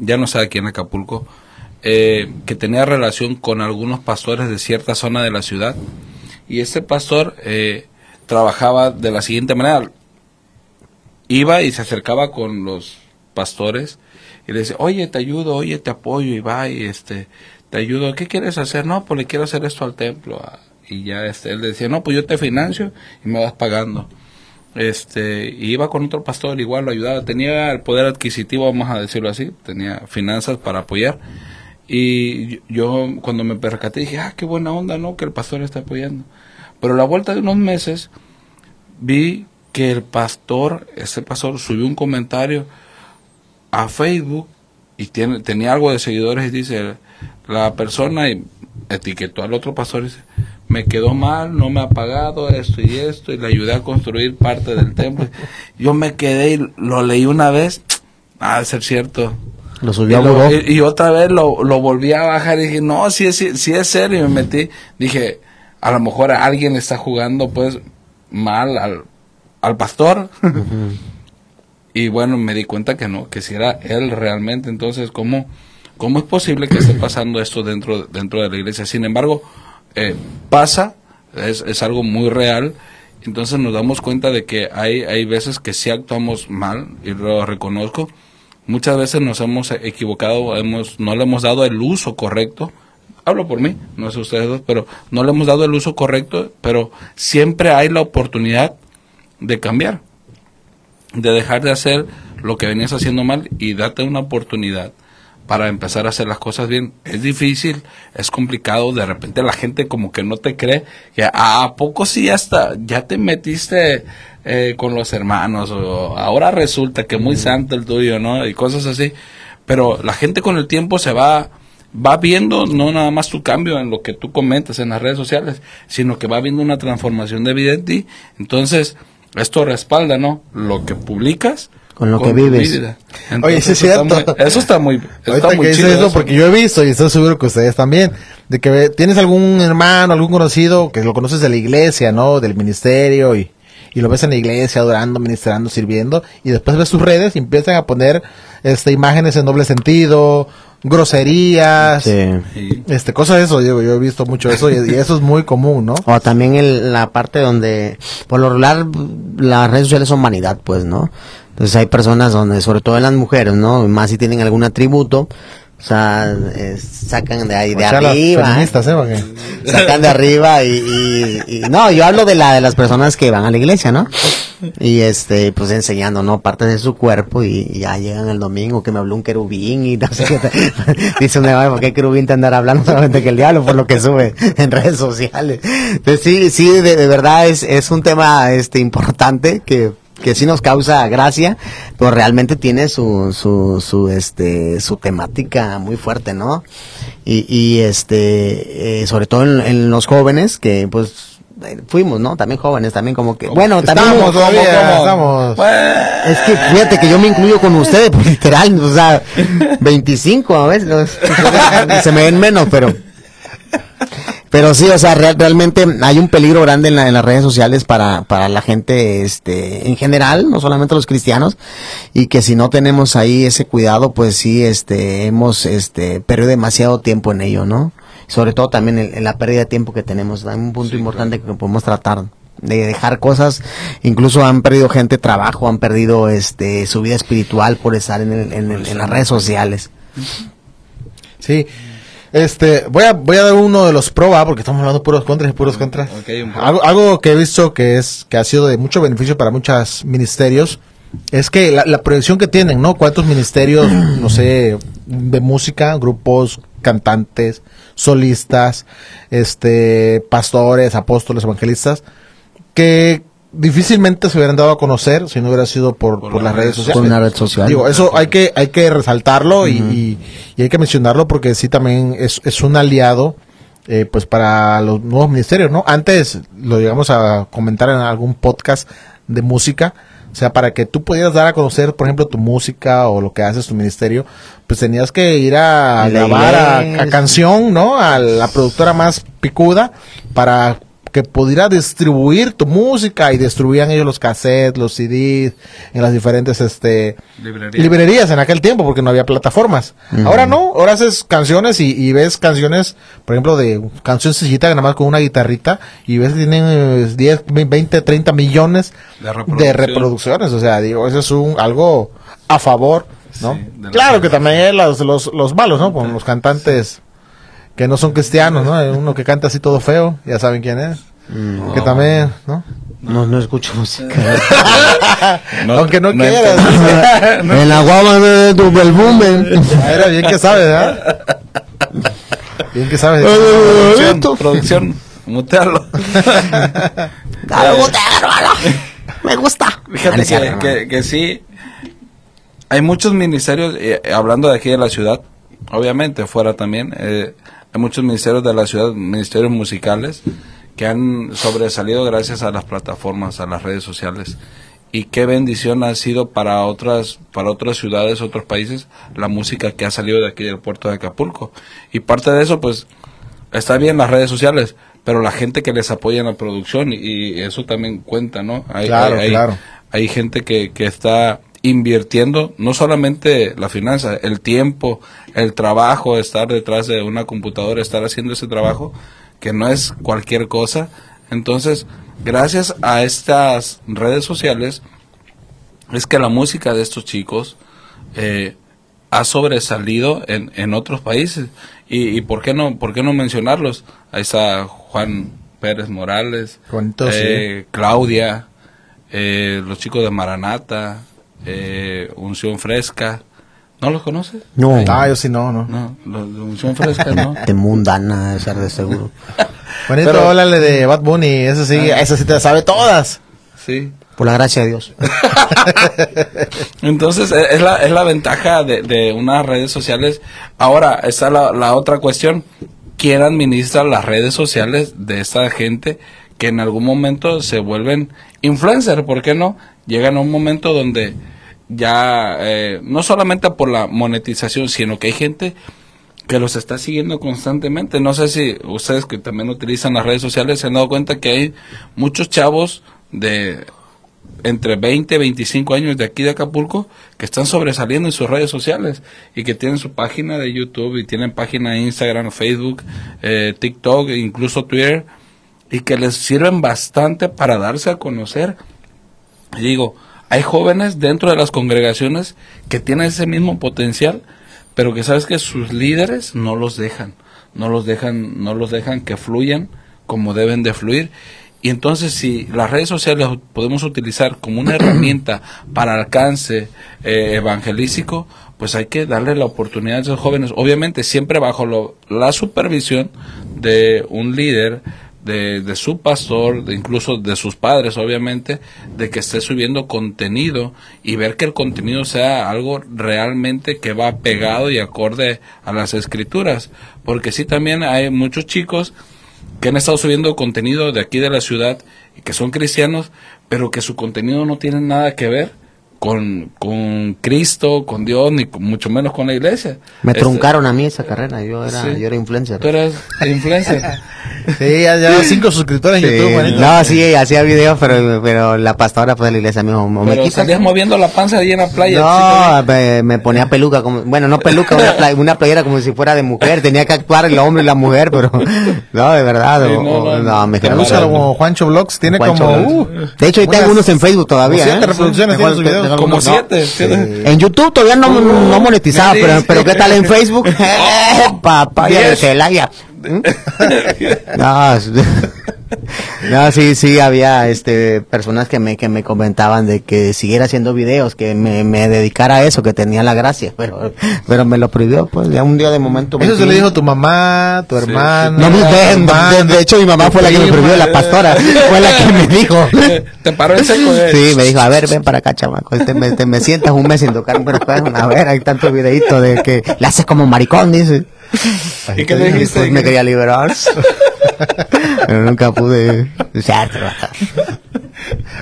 ya no sé aquí en Acapulco, eh, que tenía relación con algunos pastores de cierta zona de la ciudad. Y este pastor eh, trabajaba de la siguiente manera. Iba y se acercaba con los pastores y le decía, oye, te ayudo, oye, te apoyo, y va, y este, te ayudo, ¿qué quieres hacer? No, pues le quiero hacer esto al templo. ah, Y ya este, él decía, no, pues yo te financio y me vas pagando. Este, y iba con otro pastor, igual lo ayudaba, tenía el poder adquisitivo, vamos a decirlo así, tenía finanzas para apoyar. Y yo, cuando me percaté dije, ah, qué buena onda, ¿no? Que el pastor está apoyando. Pero a la vuelta de unos meses vi que el pastor, ese pastor subió un comentario a Facebook y tiene, tenía algo de seguidores y dice, la persona y etiquetó al otro pastor y dice, me quedó mal, no me ha pagado esto y esto y le ayudé a construir parte del templo. Yo me quedé y lo leí una vez, ah, de ser cierto. Lo a buró. y- y otra vez lo, lo volví a bajar y dije, no, si es, si es serio. Y me metí, dije, a lo mejor alguien le está jugando pues mal al, al pastor. Y bueno, me di cuenta que no, que si era él realmente. Entonces, ¿cómo, cómo es posible que esté pasando esto dentro, dentro de la iglesia? Sin embargo, eh, pasa, es, es algo muy real. Entonces nos damos cuenta de que hay, hay veces que sí actuamos mal, y lo reconozco. Muchas veces nos hemos equivocado, hemos, no le hemos dado el uso correcto. Hablo por mí, no sé ustedes dos, pero no le hemos dado el uso correcto, pero siempre hay la oportunidad de cambiar, de dejar de hacer lo que venías haciendo mal y darte una oportunidad para empezar a hacer las cosas bien. Es difícil, es complicado, de repente la gente como que no te cree, que "Ah, a poco sí ya está, ya te metiste eh, con los hermanos, o ahora resulta que muy santo el tuyo, ¿no? Y cosas así. Pero la gente con el tiempo se va, va viendo no nada más tu cambio en lo que tú comentas en las redes sociales, sino que va viendo una transformación de vida en ti. Entonces, esto respalda, ¿no? Lo que publicas Con lo que vives. Oye, sí es está cierto. muy- eso está muy, está Ahorita muy que chido eso, eso. porque yo he visto y estoy seguro que ustedes también, de que tienes algún hermano, algún conocido que lo conoces de la iglesia, ¿no? Del ministerio y, y lo ves en la iglesia adorando, ministrando, sirviendo y después ves sus redes y empiezan a poner este imágenes en doble sentido, groserías, Sí. Este cosas de eso, digo, yo he visto mucho eso y, y eso es muy común, ¿no? O también el- la parte donde, por lo regular, las redes sociales son vanidad, pues, ¿no? Entonces hay personas donde, sobre todo en las mujeres, ¿no? Más si tienen algún atributo, o sea, eh, sacan de ahí, de O sea, las arriba. ¿eh? Sacan de arriba y, y- y- no yo hablo de la de las personas que van a la iglesia no y este pues enseñando no partes de su cuerpo y, y ya llegan el domingo que me habló un querubín y no sé qué dice un ¿por qué querubín te andará hablando solamente que el diablo por lo que sube en redes sociales. Entonces sí sí de, de verdad es es un tema este importante que que sí nos causa gracia, pero realmente tiene su, su, su, este, su temática muy fuerte, ¿no? Y, y este, eh, sobre todo en, en los jóvenes, que pues, fuimos, ¿no? También jóvenes, también como que, bueno, también... Estamos todavía, ¿Cómo? estamos. Es que fíjate que yo me incluyo con ustedes, pues, literal, o sea, 25 a veces, se me ven menos, pero... Pero sí, o sea, real- realmente hay un peligro grande en, la- en las redes sociales para, para la gente, este, en general, no solamente los cristianos, y que si no tenemos ahí ese cuidado, pues sí, este, hemos, este, perdido demasiado tiempo en ello, ¿no? Sobre todo también en, en la pérdida de tiempo que tenemos, hay un punto importante que podemos tratar de dejar cosas, incluso han perdido gente trabajo, han perdido, este, su vida espiritual por estar en, el- en, el- en las redes sociales. Sí. Este, voy a, voy a dar uno de los pro, porque estamos hablando puros contras y puros contras. Un pro. algo, algo que he visto que es, que ha sido de mucho beneficio para muchos ministerios, es que la, la proyección que tienen, ¿no? Cuántos ministerios, no sé, de música, grupos, cantantes, solistas, este, pastores, apóstoles, evangelistas, que difícilmente se hubieran dado a conocer si no hubiera sido por, Por por las redes sociales. Por una red social. Digo, eso hay que, hay que resaltarlo y hay que mencionarlo porque sí también es, es un aliado eh, pues para los nuevos ministerios, ¿no? Antes lo llegamos a comentar en algún podcast de música, o sea, para que tú pudieras dar a conocer, por ejemplo, tu música o lo que haces tu ministerio, pues tenías que ir a grabar a, canción, ¿no? A la productora más picuda para que pudiera distribuir tu música y distribuían ellos los cassettes, los CDs en las diferentes este Librería. librerías en aquel tiempo porque no había plataformas. Ahora no, ahora haces canciones y, y ves canciones, por ejemplo, de canción sencillita nada más con una guitarrita y ves que tienen eh, 10, 20, 30 millones De reproducciones. O sea, digo, eso es un algo a favor, ¿no? Sí, claro que también hay los, los, los malos, ¿no? Con los cantantes que no son cristianos, ¿no? Uno que canta así todo feo, ya saben quién es. Que también, ¿no? No, no escucho música. No- Aunque no, no quieras. en la guava de tu perfume. Ah, Era bien que sabes, ¿verdad? Bien que sabes. producción, producción, mutearlo. Dale, hermano. Me gusta. Fíjate que, que, que sí, hay muchos ministerios, eh, eh, hablando de aquí de la ciudad, obviamente fuera también, eh, hay muchos ministerios de la ciudad, ministerios musicales, que han sobresalido gracias a las plataformas, a las redes sociales. Y qué bendición ha sido para otras, para otras ciudades, otros países, la música que ha salido de aquí del puerto de Acapulco. Y parte de eso, pues, está bien las redes sociales, pero la gente que les apoya en la producción, y, y eso también cuenta, ¿no? Hay, Claro, hay- hay- claro. hay gente que, que está invirtiendo no solamente la finanza, el tiempo, el trabajo, estar detrás de una computadora, estar haciendo ese trabajo, que no es cualquier cosa. Entonces, gracias a estas redes sociales, es que la música de estos chicos eh, ha sobresalido en, en otros países. Y, y, por qué no por qué no mencionarlos? Ahí está Juan Pérez Morales, eh, Claudia, eh, los chicos de Maranata, eh, Unción Fresca. ¿No los conoces? No, Ah, yo sí no, no. No, los de Unción Fresca no. de mundana, esa de seguro. Juanito, Pero- háblale de Bad Bunny, eso sí, esa sí te la sabe todas. Sí. Por la gracia de Dios. Entonces, e- es la, es la ventaja de, de unas redes sociales. Ahora, está la, la otra cuestión. ¿Quién administra las redes sociales de esta gente que en algún momento se vuelven influencer? ¿Por qué no? Llegan a un momento donde ya, eh, no solamente por la monetización, sino que hay gente que los está siguiendo constantemente. No sé si ustedes que también utilizan las redes sociales se han dado cuenta que hay muchos chavos de entre 20 y 25 años de aquí de Acapulco que están sobresaliendo en sus redes sociales y que tienen su página de YouTube y tienen página de Instagram, Facebook, eh, TikTok, incluso Twitter y que les sirven bastante para darse a conocer. Digo, hay jóvenes dentro de las congregaciones que tienen ese mismo potencial, pero que sabes que sus líderes no los dejan, no los dejan, no los dejan que fluyan como deben de fluir. Y entonces si las redes sociales podemos utilizar como una herramienta para alcance eh, evangelístico, pues hay que darle la oportunidad a esos jóvenes, obviamente siempre bajo lo- la supervisión de un líder, de, de su pastor, de incluso de sus padres, obviamente, de que esté subiendo contenido y ver que el contenido sea algo realmente que va pegado y acorde a las escrituras. Porque sí también hay muchos chicos que han estado subiendo contenido de aquí de la ciudad y que son cristianos, pero que su contenido no tiene nada que ver con, con Cristo, con Dios, ni con- mucho menos con la iglesia. Me Este, truncaron a mí esa carrera, yo era, Sí. yo era influencer. Tú eres influencer. Sí, ya, ya cinco suscriptores en Sí, YouTube, no, sí, hacía videos, pero, pero la pastora pues, de la iglesia "No me pero quitas". salías moviendo la panza ahí en la playa. No, me, me ponía peluca, como, bueno, no peluca, una, pla- una playera como si fuera de mujer, tenía que actuar el hombre y la mujer, pero no, de verdad, Sí, o- no, no, no, me Búscalo "No, como Juancho Vlogs, tiene Juancho como... Vlogs". uh, De hecho, ahí tengo unos en Facebook todavía, siete ¿eh? reproducciones tiene sus Como No, siete. sí. En YouTube todavía no, no monetizaba, pero, pero ¿qué tal en Facebook? Papaya de Diez. Celaya. No, es- no, sí, sí, había este personas que me, que me comentaban de que siguiera haciendo videos, que me, me dedicara a eso, que tenía la gracia, pero, pero me lo prohibió, pues ya un día de momento. Eso se le dijo tu mamá, tu hermana. No, tu de, de- hermana, de hecho mi mamá fue la que me prohibió, la pastora, fue la que me dijo. Te paró en seco. eh. Sí, me dijo, a ver, ven para acá, chamaco. Te me, te me sientas un mes sin tocar micrófono. A ver, hay tantos videitos de que le haces como maricón, dice. ¿Y qué le dijiste? Pues me quería liberar. Pero nunca pude.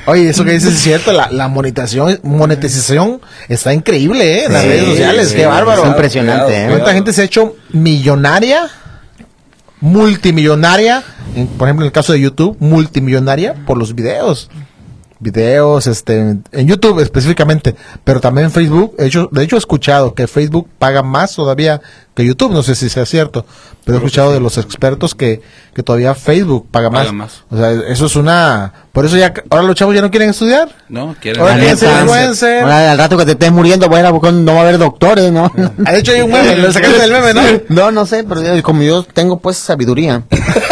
Oye, eso que dices es cierto, la, la monetización, monetización está increíble, ¿eh? En las Sí, redes sociales, sí, qué bárbaro. es impresionante, ¿eh? ¿Cuánta gente se ha hecho millonaria, multimillonaria, en- por ejemplo en el caso de YouTube, multimillonaria por los videos? Videos, este, en YouTube específicamente, pero también en Facebook. De hecho, de hecho he escuchado que Facebook paga más todavía que YouTube, no sé si sea cierto, pero he escuchado de los expertos que, que todavía Facebook paga más. Paga más. O sea, eso es una, por eso ya, ahora los chavos ya no quieren estudiar. No, quieren Ahora La quieren ser neta. influencer. Ahora, al rato que te estés muriendo, voy a ir a buscar, no va a haber doctores, ¿no? De hecho hay un meme, lo sacaste del meme, ¿no? No, no sé, pero como yo tengo pues sabiduría.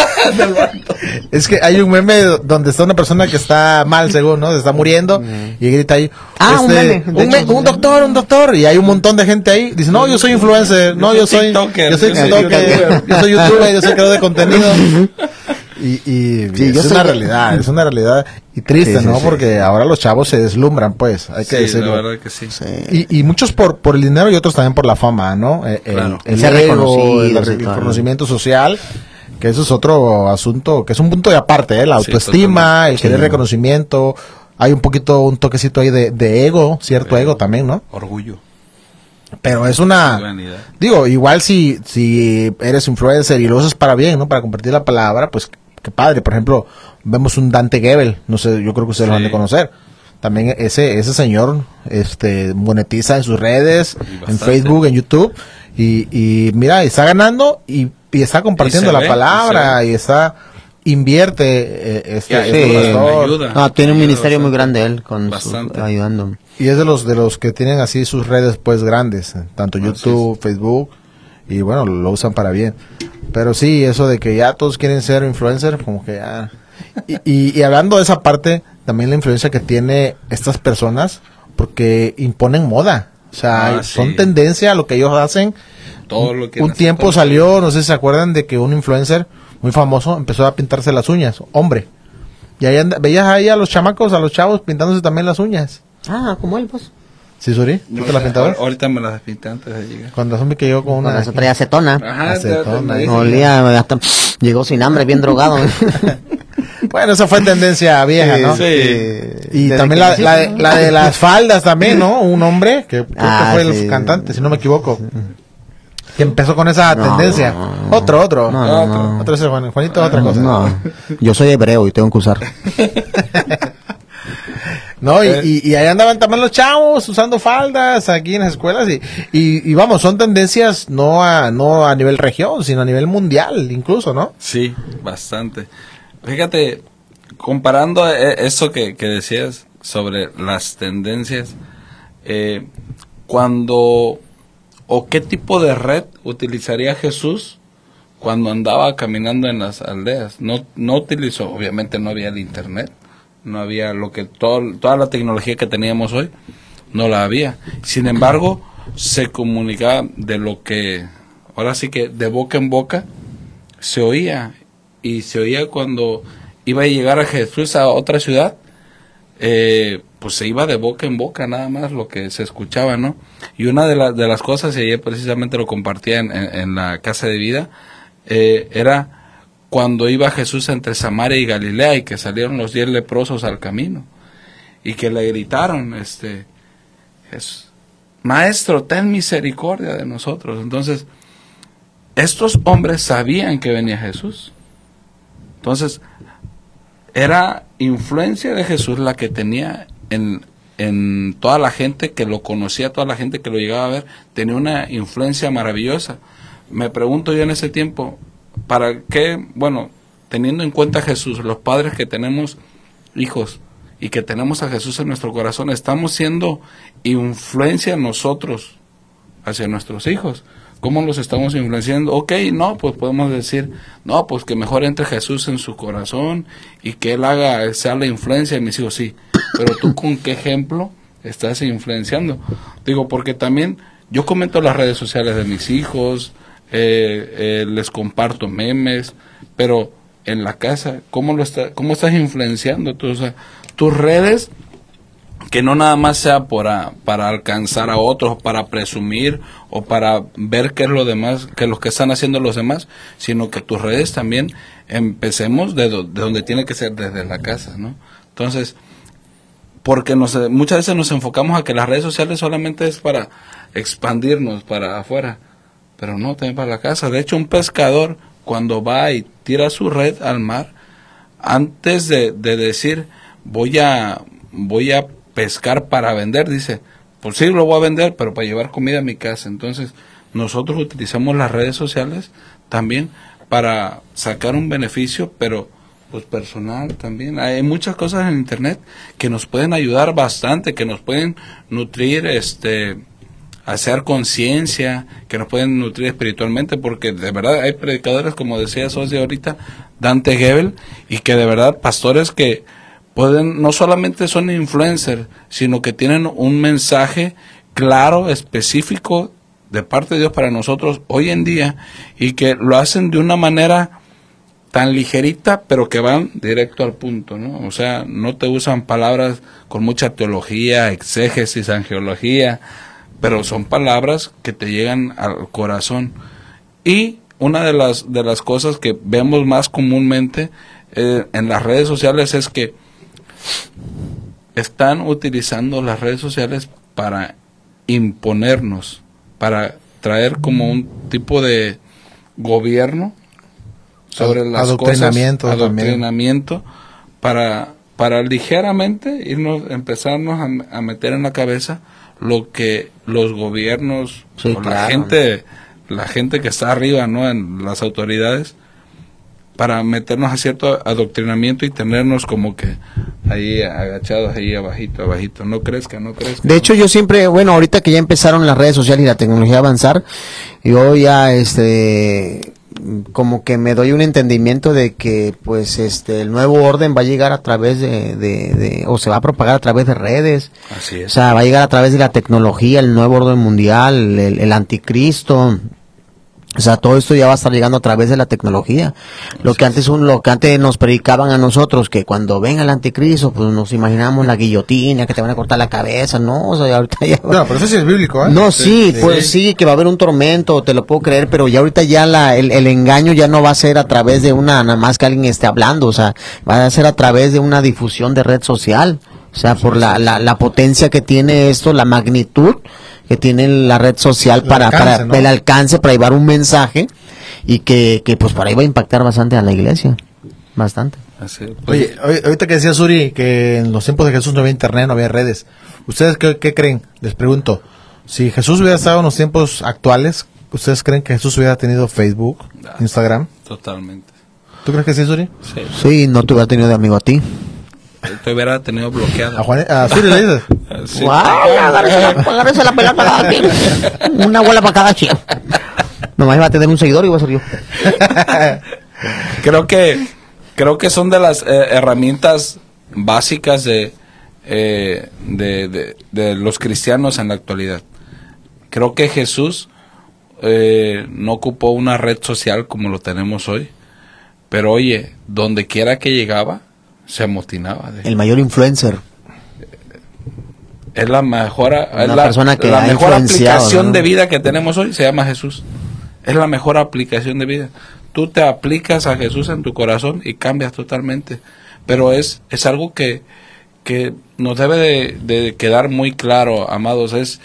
Es que hay un meme donde está una persona que está mal, según, ¿no? Se está muriendo y grita ahí. Ah, un meme, de Un, hecho. un doctor, un doctor. Y hay un montón de gente ahí. Dice, no, yo soy influencer. No, yo soy. TikToker, Yo soy TikToker. youtuber. Yo soy youtuber. Yo soy creador de contenido. Y, y Sí, es yo una soy- realidad, es una realidad. Y triste, Sí, sí, ¿no? sí. Porque ahora los chavos se deslumbran, pues. Hay que Sí, la decirlo. verdad que sí. Y, y muchos por, por el dinero y otros también por la fama, ¿no? Eh, El, Claro. el el, el reconocimiento social, que eso es otro asunto, que es un punto de aparte, ¿eh? La Sí, autoestima, el querer reconocimiento, hay un poquito, un toquecito ahí de, de ego, cierto ego también, ¿no? Orgullo. Pero es una... Digo, igual si, si eres influencer y lo usas para bien, ¿no? Para compartir la palabra, pues qué padre. Por ejemplo, vemos un Dante Gebel, no sé, yo creo que ustedes lo han de Sí. conocer. También ese, ese señor este, monetiza en sus redes, en. Facebook, en YouTube, y, y mira, está ganando y, y está compartiendo Y la ve, palabra y y, está invierte eh, este, Y este ayuda, pastor. ayuda. No, tiene un ministerio muy grande él con su- ayudando. y es de los de los que tienen así sus redes pues grandes, eh, tanto YouTube, Facebook y bueno, lo usan para bien. Pero sí, eso de que ya todos quieren ser influencer, como que ya y, y, y hablando de esa parte, también la influencia que tiene estas personas porque imponen moda. O sea, Ah, son sí. tendencia a lo que ellos hacen. Todo lo que un tiempo salió, no sé si se acuerdan de que un influencer muy famoso empezó a pintarse las uñas, hombre. Y ahí anda- veías ahí a los chamacos, a los chavos pintándose también las uñas. Ah, como él, pues. ¿Sí, Suri? ¿Tú te las pintabas? Ahor- Ahorita me las pinté antes de llegar. Vi que yo con una... Cuando se traía acetona. Ajá, Olía, hasta, llegó sin hambre, bien drogado. Bueno, esa fue tendencia vieja, ¿no? sí. Y Desde también la, la, ¿no? la de las faldas también, ¿no? Un hombre que creo Ah, que fue sí. el cantante, si no me equivoco. Que empezó con esa No, tendencia. no, no. Otro, otro. No, no, otro. no. Otro es el Juan- Juanito, otra cosa. No, yo soy hebreo y tengo que usar. No, y, y, y ahí andaban también los chavos usando faldas aquí en las escuelas y, y, y vamos, son tendencias no a, no a nivel región, sino a nivel mundial incluso, ¿no? Sí, bastante. Fíjate, comparando eh, eso que, que decías sobre las tendencias, eh, cuando o qué tipo de red utilizaría Jesús cuando andaba caminando en las aldeas. No, no utilizó, obviamente no había el internet, no había lo que todo, toda la tecnología que teníamos hoy, no la había. Sin embargo, se comunicaba de lo que, ahora sí que de boca en boca, se oía y se oía cuando iba a llegar a Jesús a otra ciudad eh, pues se iba de boca en boca nada más lo que se escuchaba no y una de, la- de las cosas y ayer precisamente lo compartía en, la casa de vida eh, era cuando iba Jesús entre Samaria y Galilea y que salieron los diez leprosos al camino y que le gritaron este Jes- maestro ten misericordia de nosotros entonces estos hombres sabían que venía Jesús. Entonces, era influencia de Jesús la que tenía en, en toda la gente que lo conocía, toda la gente que lo llegaba a ver, tenía una influencia maravillosa. Me pregunto yo en ese tiempo, ¿para qué? Bueno, teniendo en cuenta a Jesús, los padres que tenemos hijos y que tenemos a Jesús en nuestro corazón, estamos siendo influencia nosotros hacia nuestros hijos. ¿Cómo los estamos influenciando? Ok, no, pues podemos decir, no, pues que mejor entre Jesús en su corazón y que Él haga, sea la influencia de mis hijos, sí. Pero tú con qué ejemplo estás influenciando? Digo, porque también yo comento las redes sociales de mis hijos, eh, eh, les comparto memes, pero en la casa, ¿cómo, lo está, cómo estás influenciando tú? O sea, tus redes que no nada más sea para, para alcanzar a otros, para presumir o para ver qué es lo demás, que los que están haciendo los demás, sino que tus redes también empecemos de, do- de donde tiene que ser desde la casa, ¿no? Entonces, porque nos, muchas veces nos enfocamos a que las redes sociales solamente es para expandirnos para afuera, pero no también para la casa. De hecho, un pescador cuando va y tira su red al mar, antes de, de decir voy a voy a pescar para vender, dice, pues sí lo voy a vender, pero para llevar comida a mi casa. Entonces, nosotros utilizamos las redes sociales también para sacar un beneficio, pero pues personal también. Hay muchas cosas en internet que nos pueden ayudar bastante, que nos pueden nutrir este hacer conciencia, que nos pueden nutrir espiritualmente, porque de verdad hay predicadores, como decía Sosi ahorita, Dante Gebel, y que de verdad pastores que pueden, no solamente son influencers, sino que tienen un mensaje claro, específico de parte de Dios para nosotros hoy en día, y que lo hacen de una manera tan ligerita, pero que van directo al punto, ¿no? O sea, no te usan palabras con mucha teología, exégesis, angeología, pero son palabras que te llegan al corazón. Y una de las, de las cosas que vemos más comúnmente eh, en las redes sociales es que están utilizando las redes sociales para imponernos, para traer como un tipo de gobierno sobre las adoctrinamiento cosas, también. adoctrinamiento para para ligeramente irnos, empezarnos a, a meter en la cabeza lo que los gobiernos Sí, o la gente la gente que está arriba no en las autoridades para meternos a cierto adoctrinamiento y tenernos como que ahí agachados ahí abajito abajito. No crezca no crezca De hecho, yo siempre, bueno, ahorita que ya empezaron las redes sociales y la tecnología a avanzar, yo ya, este, como que me doy un entendimiento de que, pues, este, el nuevo orden va a llegar a través de, de, de- o se va a propagar a través de redes, así o es sea, va a llegar a través de la tecnología, el nuevo orden mundial, el, el anticristo. O sea, todo esto ya va a estar llegando a través de la tecnología. Lo que antes un, lo que antes nos predicaban a nosotros, que cuando venga el anticristo, pues nos imaginamos la guillotina, que te van a cortar la cabeza, no, o sea, ahorita ya No, pero eso sí es bíblico, ¿eh? no, sí, Sí. pues sí, que va a haber un tormento, te lo puedo creer, pero ya ahorita ya la, el, el engaño ya no va a ser a través de una, nada más que alguien esté hablando, o sea, va a ser a través de una difusión de red social, o sea, por la, la, la potencia que tiene esto, la magnitud que tiene la red social El para, alcance, para ¿no? el alcance, para llevar un mensaje y que, que pues por ahí va a impactar bastante a la iglesia, bastante. Así, pues, Oye, oye, ahorita que decía Suri que en los tiempos de Jesús no había internet, no había redes. ¿Ustedes qué, qué creen? Les pregunto. Si Jesús hubiera estado en los tiempos actuales, ¿ustedes creen que Jesús hubiera tenido Facebook, Instagram? totalmente ¿Tú crees que sí, Suri? sí Sí, no te hubiera tenido de amigo a ti. Te hubiera tenido bloqueado ¿A, Juan, a Suri le dices? Sí. Guau, agárrese la, agárrese la pelota cada quien. Una bola para cada quien. Nomás va a tener un seguidor y va a ser yo. creo que creo que son de las eh, herramientas básicas de, eh, de, de- de los cristianos en la actualidad. Creo que Jesús eh, no ocupó una red social como lo tenemos hoy, pero oye, donde quiera que llegaba, se amotinaba. de- El mayor influencer. es la mejor, es la, persona que la mejor aplicación ¿no? de vida que tenemos hoy se llama Jesús. Es la mejor aplicación de vida. Tú te aplicas a Jesús en tu corazón y cambias totalmente. Pero es, es algo que, que nos debe de, de quedar muy claro, amados. Es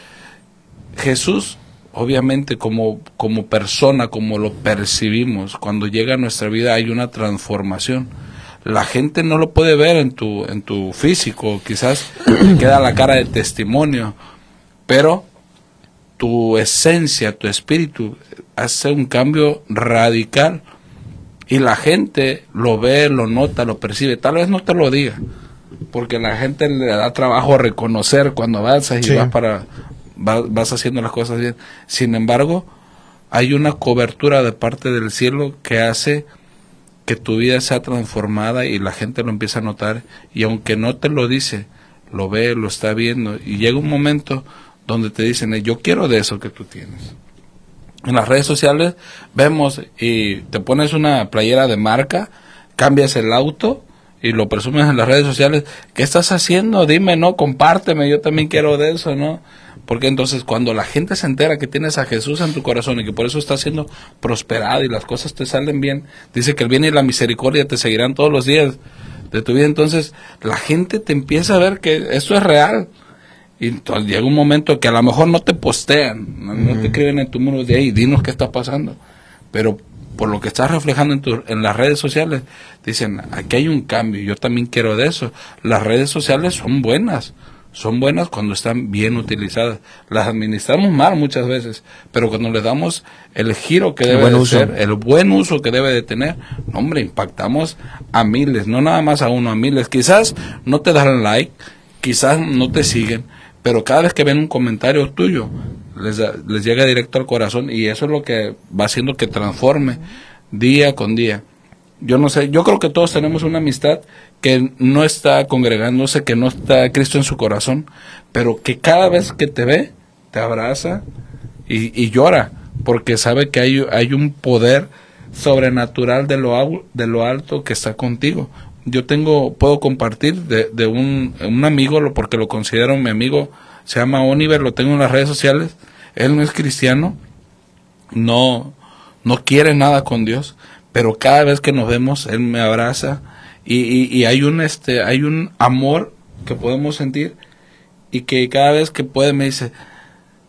Jesús, obviamente, como, como persona, como lo percibimos, cuando llega a nuestra vida hay una transformación. La gente no lo puede ver en tu, en tu físico, quizás te queda la cara de testimonio, pero tu esencia, tu espíritu, hace un cambio radical y la gente lo ve, lo nota, lo percibe. Tal vez no te lo diga, porque la gente le da trabajo reconocer cuando avanzas y vas para vas, vas haciendo las cosas bien. Sin embargo, hay una cobertura de parte del cielo que hace que tu vida sea transformada y la gente lo empieza a notar y aunque no te lo dice, lo ve, lo está viendo y llega un momento donde te dicen, "Eh, yo quiero de eso que tú tienes. En las redes sociales vemos y te pones una playera de marca, cambias el auto y lo presumes en las redes sociales. ¿Qué estás haciendo? Dime, no, compárteme, yo también quiero de eso, ¿no? Porque entonces cuando la gente se entera que tienes a Jesús en tu corazón y que por eso estás siendo prosperado y las cosas te salen bien, dice que el bien y la misericordia te seguirán todos los días de tu vida. Entonces la gente te empieza a ver que esto es real. Y entonces llega un momento que a lo mejor no te postean, no, no te escriben en tu muro de ahí, dinos qué está pasando. Pero por lo que estás reflejando en, tu- en las redes sociales, dicen, aquí hay un cambio, yo también quiero de eso. Las redes sociales son buenas, son buenas cuando están bien utilizadas. Las administramos mal muchas veces, pero cuando le damos el giro que debe de uso. ser, el buen uso que debe de tener, hombre, impactamos a miles, no nada más a uno, a miles. Quizás no te dan like, quizás no te siguen, pero cada vez que ven un comentario tuyo, les, les llega directo al corazón y eso es lo que va haciendo que transforme día con día. Yo no sé, yo creo que todos tenemos una amistad que no está congregándose, que no está Cristo en su corazón, pero que cada vez que te ve, te abraza y, llora, porque sabe que hay, un poder sobrenatural de lo, de lo alto que está contigo. Yo tengo, puedo compartir de, de un, un amigo, porque lo considero mi amigo, se llama Oliver, lo tengo en las redes sociales, él no es cristiano, no, no quiere nada con Dios, pero cada vez que nos vemos, él me abraza y, y, y hay un este, hay un amor que podemos sentir y que cada vez que puede me dice,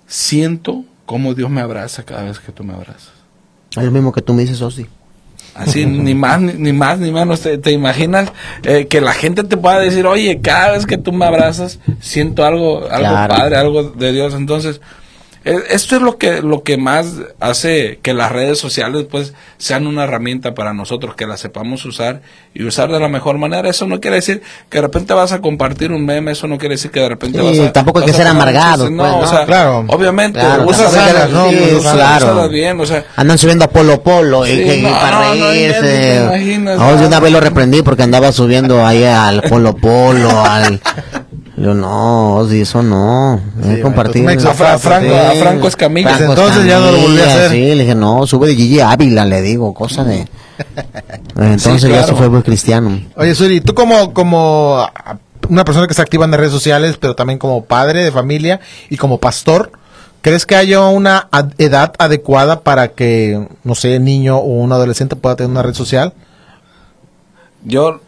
siento como Dios me abraza cada vez que tú me abrazas. Es lo mismo que tú me dices, Osi. Así, ni más, ni, ni más, ni menos. ¿Te, te imaginas eh, que la gente te pueda decir, oye, cada vez que tú me abrazas, siento algo, algo Claro. padre, algo de Dios? Entonces, esto es lo que, lo que más hace que las redes sociales, pues, sean una herramienta para nosotros, que las sepamos usar y usar de la mejor manera. Eso no quiere decir que de repente vas a compartir un meme, eso no quiere decir que de repente Sí, vas a. tampoco hay que ser amargado, pues, No, ¿no? o sea, Claro. obviamente, Claro, usas no, sí, claro. bien, o sea, Andan subiendo a Polo Polo y Sí, y no, para no, no, reírse. yo una vez lo reprendí porque andaba subiendo ahí al Polo Polo, al... Yo no, Ozzy, eso no. Sí, compartir. entonces, A Fra- Franco- a Franco Escamilla. Desde entonces ya no lo volví a hacer. Sí, le dije, no, sube de Gigi Ávila, le digo, cosa de... Entonces Sí, ya se fue muy cristiano. Oye, Suri, tú como, como ah, una persona que está activa en las redes sociales, pero también como padre de familia y como pastor, ¿crees que haya una ad- edad adecuada para que, no sé, niño o un adolescente pueda tener una red social? Yo,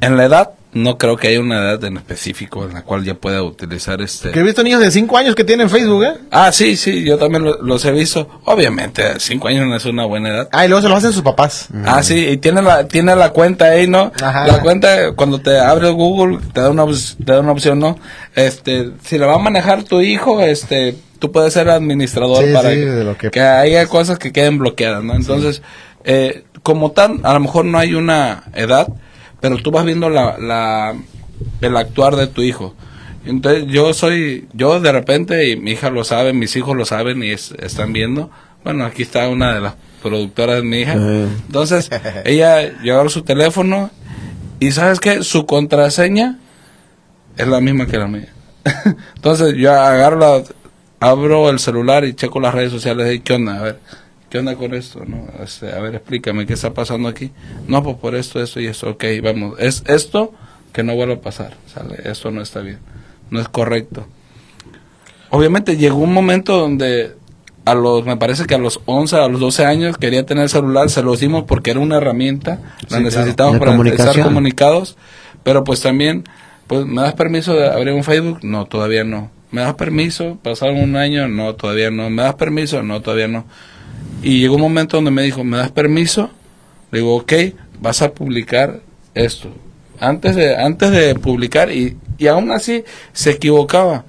en la edad, no creo que haya una edad en específico en la cual ya pueda utilizar este. Que he visto niños de 5 años que tienen Facebook, ¿eh? Ah, sí, sí, yo también lo- los he visto. Obviamente, cinco años no es una buena edad. Ah, y luego se lo hacen sus papás. Ah, sí, y tiene la, tiene la cuenta ahí, ¿no? Ajá. La cuenta, cuando te abres Google, te da una, te da una opción, ¿no? Este, si la va a manejar tu hijo, este, tú puedes ser administrador Sí, para sí, que, que- haya cosas que queden bloqueadas, ¿no? Entonces, eh, como tal, a lo mejor no hay una edad, pero tú vas viendo la, la, el actuar de tu hijo. Entonces, yo soy, yo de repente, y mi hija lo sabe, mis hijos lo saben y es- están viendo. Bueno, aquí está una de las productoras de mi hija. Entonces, ella lleva su teléfono y ¿sabes qué? Su contraseña es la misma que la mía. Entonces, yo agarro la, abro el celular y checo las redes sociales y ¿qué onda? A ver, ¿qué onda con esto? No? Este, a ver, explícame, ¿qué está pasando aquí? No, pues por esto, esto y esto. Ok, vamos. Es esto que no vuelva a pasar, ¿sale? Esto no está bien. No es correcto. Obviamente llegó un momento donde a los, me parece que a los 11, a los 12 años quería tener celular, se los dimos porque era una herramienta, la necesitábamos claro. Para estar comunicados, pero pues también, pues, ¿me das permiso de abrir un Facebook? No, todavía no. ¿Me das permiso? ¿Pasaron un año? No, todavía no. ¿Me das permiso? No, todavía no. Y llegó un momento donde me dijo, ¿me das permiso? Le digo, ok, vas a publicar esto. Antes de, antes de publicar, y, y aún así se equivocaba.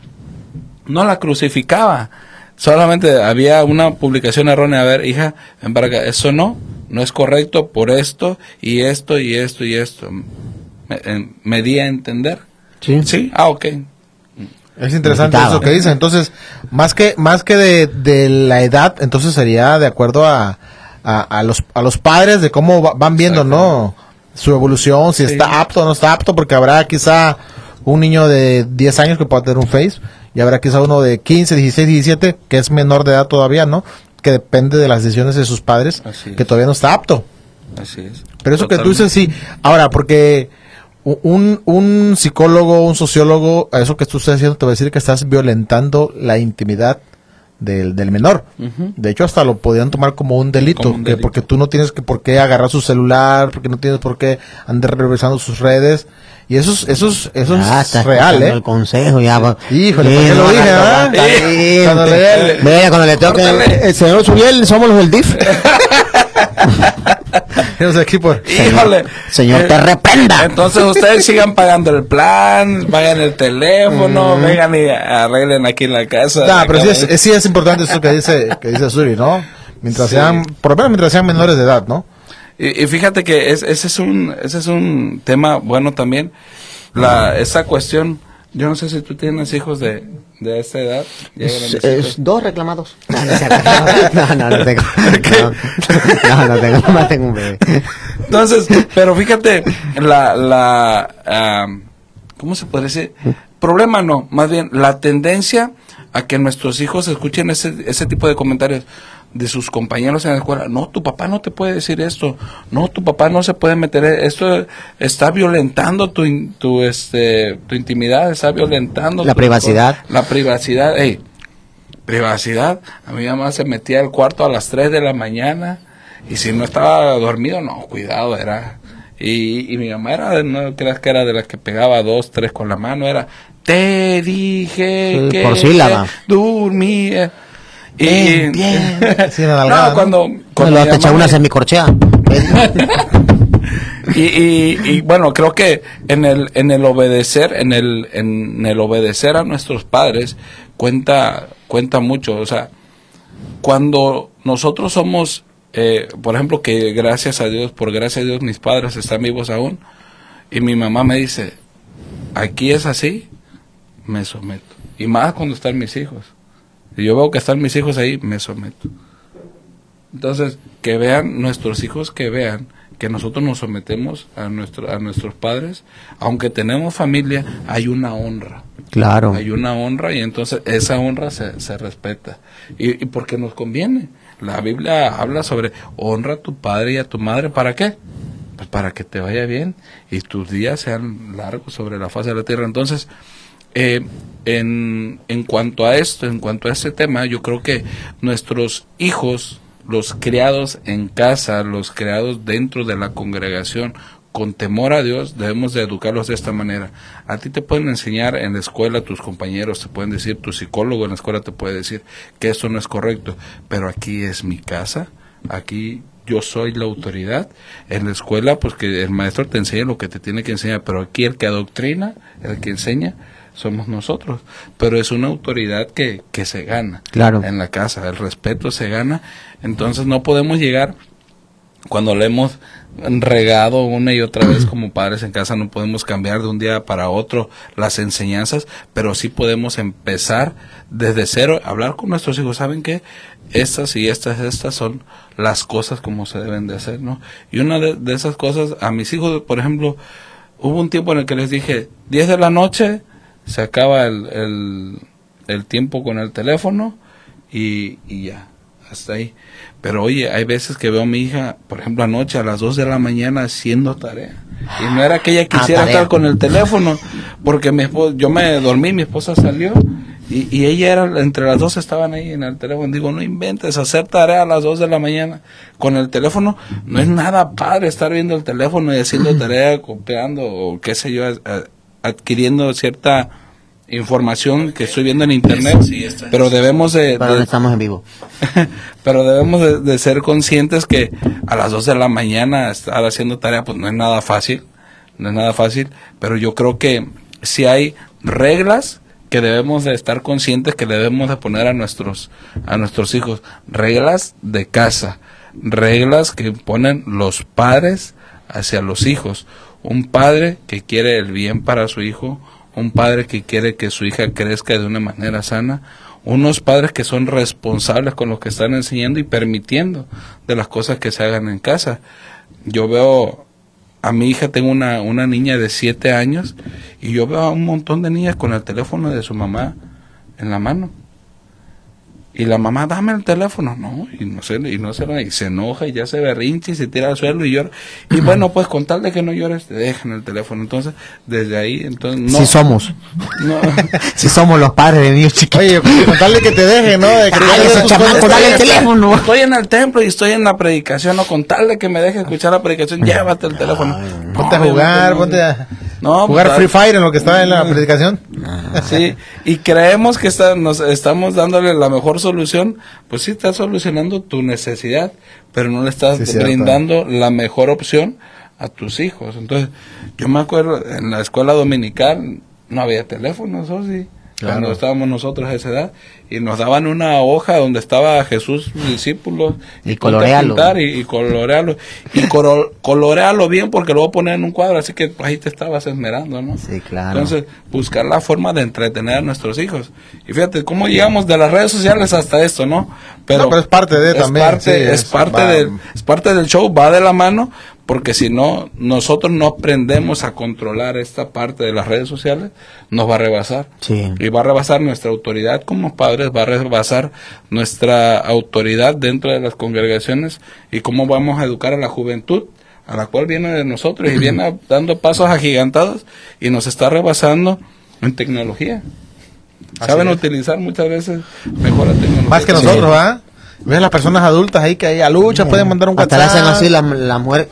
No la crucificaba. Solamente había una publicación errónea. A ver, hija, ven para acá. Eso no, no es correcto por esto y esto y esto y esto. Me, eh, me di a entender. Sí. Sí, ah, ok. Es interesante eso que dice. Entonces, más que más que de, de la edad, entonces sería de acuerdo a, a, a los a los padres de cómo va- van viendo, ¿no? Su evolución, si Sí. está apto o no está apto, porque habrá quizá un niño de 10 años que pueda tener un Face y habrá quizá uno de 15, 16, 17 que es menor de edad todavía, ¿no? Que depende de las decisiones de sus padres, Así que es. todavía no está apto. Así es. Pero eso que tú dices, sí. Ahora, porque un, un psicólogo, un sociólogo, a eso que tú estás haciendo, te va a decir que estás violentando la intimidad del, del menor. Ujú. De hecho, hasta lo podrían tomar como un delito, Como un que porque tú no tienes que por qué agarrar su celular, porque no tienes por qué andar revisando sus redes. Y eso es, eso es, eso es está real, ¿eh? El consejo, ya. Híjole, Sí, ¿por qué lo dije, ah? Sí, cuando le-. Mira, cuando le tengo que... Córtale. El señor Suriel, somos los del DIF. Aquí por- Híjole. Señor, Eh, te reprenda. Entonces ustedes sigan pagando el plan, pagan el teléfono, vengan y arreglen aquí en la casa. No, pero sí es, Acá- es- sí es importante eso que dice, que dice Suri, ¿no? Mientras Sí. sean, por lo menos mientras sean menores de edad, ¿no? Y, y fíjate que es- ese es un ese es un tema bueno también. La esa cuestión, yo no sé si tú tienes hijos de, de esta edad. Es- es dos reclamados. No, no, no, no, no tengo. No, no, no tengo, no tengo un bebé. Entonces, pero fíjate, la, la, am, ¿cómo se puede decir? Problema no, más bien la tendencia a que nuestros hijos escuchen ese, ese tipo de comentarios de sus compañeros en la escuela. No, tu papá no te puede decir esto. No, tu papá no se puede meter. Esto está violentando tu, tu, este, tu intimidad, está violentando La tu- privacidad. La privacidad, ey, privacidad. A mi mamá se metía al cuarto a las 3 de la mañana y si no estaba dormido, no, cuidado, era. Y, y mi mamá era, no creas que era de las que pegaba dos, tres con la mano, era, te dije Sí, que por sílaba. dormía. Y, Bien, bien. Sí, la nalgada, no, ¿no? cuando, Me cuando lo mi te echa mamá una semicorchea. y, y, y, bueno, creo que en el, en el obedecer, en el, en el obedecer a nuestros padres, cuenta, cuenta mucho. O sea, cuando nosotros somos, eh, por ejemplo, que gracias a Dios, por gracias a Dios, mis padres están vivos aún, y mi mamá me dice, aquí es así, me someto. Y más cuando están mis hijos. Si yo veo que están mis hijos ahí, me someto. Entonces, que vean nuestros hijos, que vean que nosotros nos sometemos a, nuestro, a nuestros padres, aunque tenemos familia, hay una honra. Claro. Hay una honra y entonces esa honra se, se respeta. Y, y porque nos conviene. La Biblia habla sobre honra a tu padre y a tu madre. ¿Para qué? Pues para que te vaya bien y tus días sean largos sobre la faz de la tierra. Entonces, eh, en, en cuanto a esto, en cuanto a este tema, yo creo que nuestros hijos, los criados en casa, los criados dentro de la congregación, con temor a Dios, debemos de educarlos de esta manera. A ti te pueden enseñar en la escuela, tus compañeros te pueden decir, tu psicólogo en la escuela te puede decir que esto no es correcto, pero aquí es mi casa, aquí yo soy la autoridad. En la escuela, pues que el maestro te enseña lo que te tiene que enseñar, pero aquí el que adoctrina, el que enseña, somos nosotros. Pero es una autoridad que, que se gana Claro. en la casa, el respeto se gana. Entonces no podemos llegar cuando le hemos regado una y otra vez como padres en casa, no podemos cambiar de un día para otro las enseñanzas, pero sí podemos empezar desde cero, hablar con nuestros hijos, ¿saben qué? Estas y estas, estas son las cosas como se deben de hacer, ¿no? Y una de, de esas cosas, a mis hijos, por ejemplo, hubo un tiempo en el que les dije, 10 de la noche, se acaba el, el, el tiempo con el teléfono y, y ya, hasta ahí. Pero oye, hay veces que veo a mi hija, por ejemplo, anoche a las 2 de la mañana haciendo tarea. Y no era que ella quisiera tarea. estar con el teléfono, porque mi esposa, yo me dormí, mi esposa salió y, y ella era, entre las dos estaban ahí en el teléfono. Digo, no inventes, hacer tarea a las 2 de la mañana con el teléfono. No es nada padre estar viendo el teléfono y haciendo tarea, copiando o qué sé yo, a- a- adquiriendo cierta información que estoy viendo en internet. Pero debemos de- Pero no de estamos en vivo. pero debemos de, de ser conscientes que a las 2 de la mañana estar haciendo tarea pues no es nada fácil, no es nada fácil, pero yo creo que si hay reglas que debemos de estar conscientes que debemos de poner a nuestros a nuestros hijos, reglas de casa, reglas que ponen los padres hacia los hijos, un padre que quiere el bien para su hijo, un padre que quiere que su hija crezca de una manera sana, unos padres que son responsables con lo que están enseñando y permitiendo de las cosas que se hagan en casa. Yo veo a mi hija, tengo una, una niña de siete años y yo veo a un montón de niñas con el teléfono de su mamá en la mano. Y la mamá, dame el teléfono, no, y no se, y no se lo, y se enoja y ya se berrinche y se tira al suelo y llora. Y bueno, pues con tal de que no llores, te dejan el teléfono. Entonces, desde ahí, entonces, no. Sí somos. no. Sí somos los padres de niños chiquitos. Oye, pues, con tal de que te dejen, ¿no? De que Ay, te ese chamaco, dale el teléfono. Estoy en el templo y estoy en la predicación, no con tal de que me deje escuchar la predicación, llévate el teléfono. Ponte a jugar, no, ponte a No, jugar pues, Free Fire en lo que estaba en la predicación. Sí, y creemos que está, nos estamos dándole la mejor solución, pues sí estás solucionando tu necesidad, pero no le estás Sí, cierto. brindando la mejor opción a tus hijos. Entonces, yo me acuerdo en la escuela dominical no había teléfonos, ¿o sí? Cuando estábamos nosotros a esa edad y nos daban una hoja donde estaba Jesús, sus discípulos Y colorealo. y, y colorealo y coro- colorealo bien porque lo voy a poner en un cuadro, así que ahí te estabas esmerando, ¿no? Sí, claro. Entonces, buscar la forma de entretener a nuestros hijos. Y fíjate cómo llegamos de las redes sociales hasta esto, ¿no? No, pero es parte de también, Parte, sí, es, es- parte va- del, es parte del show, va de la mano, porque si no, nosotros no aprendemos a controlar esta parte de las redes sociales, nos va a rebasar. Sí. Y va a rebasar nuestra autoridad como padres, va a rebasar nuestra autoridad dentro de las congregaciones y cómo vamos a educar a la juventud a la cual viene de nosotros y viene dando pasos agigantados y nos está rebasando en tecnología. Saben es. utilizar muchas veces mejor la tecnología. Más que Sí. nosotros, ¿ah? Ves las personas adultas ahí que ahí a lucha pueden mandar un Hasta WhatsApp. hacen así la, la mujer.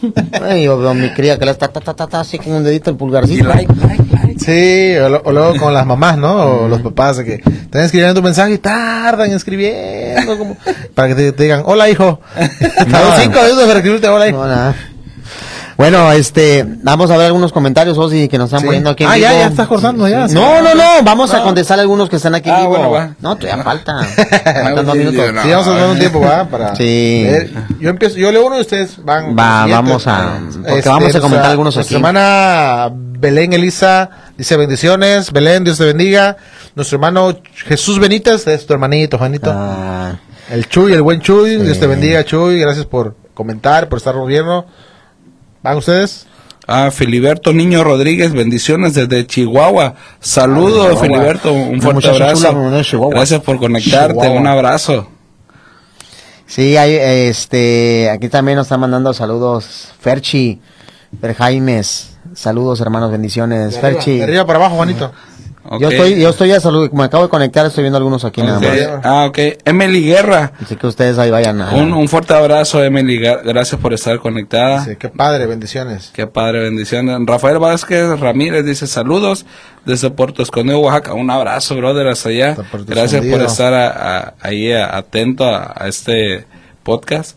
Ay, yo veo a mi cría que le está ta, ta, ta, ta, así con un dedito el pulgarcito. like, like, like. Sí, o, lo- o luego con las mamás, ¿no? O los papás de que están escribiendo tu mensaje y tardan escribiendo como para que te, te digan, hola hijo. Tardó cinco minutos para escribirte hola hijo. No, nada. Bueno, este, vamos a ver algunos comentarios, Osi, que nos están Sí. poniendo aquí en Ah, ya, vivo. ya estás cortando ya. No, no, no, vamos a contestar algunos que están aquí en Ah, vivo. bueno, va. No, todavía falta. Ah, Faltan dos minutos. sí, no. Vamos a dar un tiempo, ¿va? Para Sí. Yo empiezo, yo leo uno y ustedes van. Va, vamos a- porque vamos a comentar nuestra- algunos nuestra aquí. hermana Belén Elisa dice bendiciones. Belén, Dios te bendiga. Nuestro hermano Jesús Benítez, es tu hermanito, Juanito. Ah, El Chuy, el buen Chuy, Dios te bendiga, Chuy. Gracias por comentar, por estar gobierno. ¿Van ustedes? Ah, Filiberto Niño Rodríguez, bendiciones desde Chihuahua. Saludos, Chihuahua. Filiberto, un fuerte abrazo. chula. Gracias por conectarte, Chihuahua. un abrazo. sí, hay, este, aquí también nos están mandando saludos. Ferchi, Fer Jaimes, saludos hermanos, bendiciones. De arriba, Ferchi. de arriba para abajo, Juanito. Yo estoy, yo estoy a salud, me acabo de conectar, estoy viendo algunos aquí nada Ok. más. Ah, ok. Emily Guerra, Así que ustedes ahí vayan a... un, un fuerte abrazo, Emily. Gra- Gracias por estar conectada. Sí, qué padre, bendiciones. Qué padre, bendiciones. Rafael Vázquez Ramírez dice saludos desde Puerto Escondido, Oaxaca. Un abrazo, brother, hasta allá. Gracias por estar a- a- ahí a- atento a, a este podcast.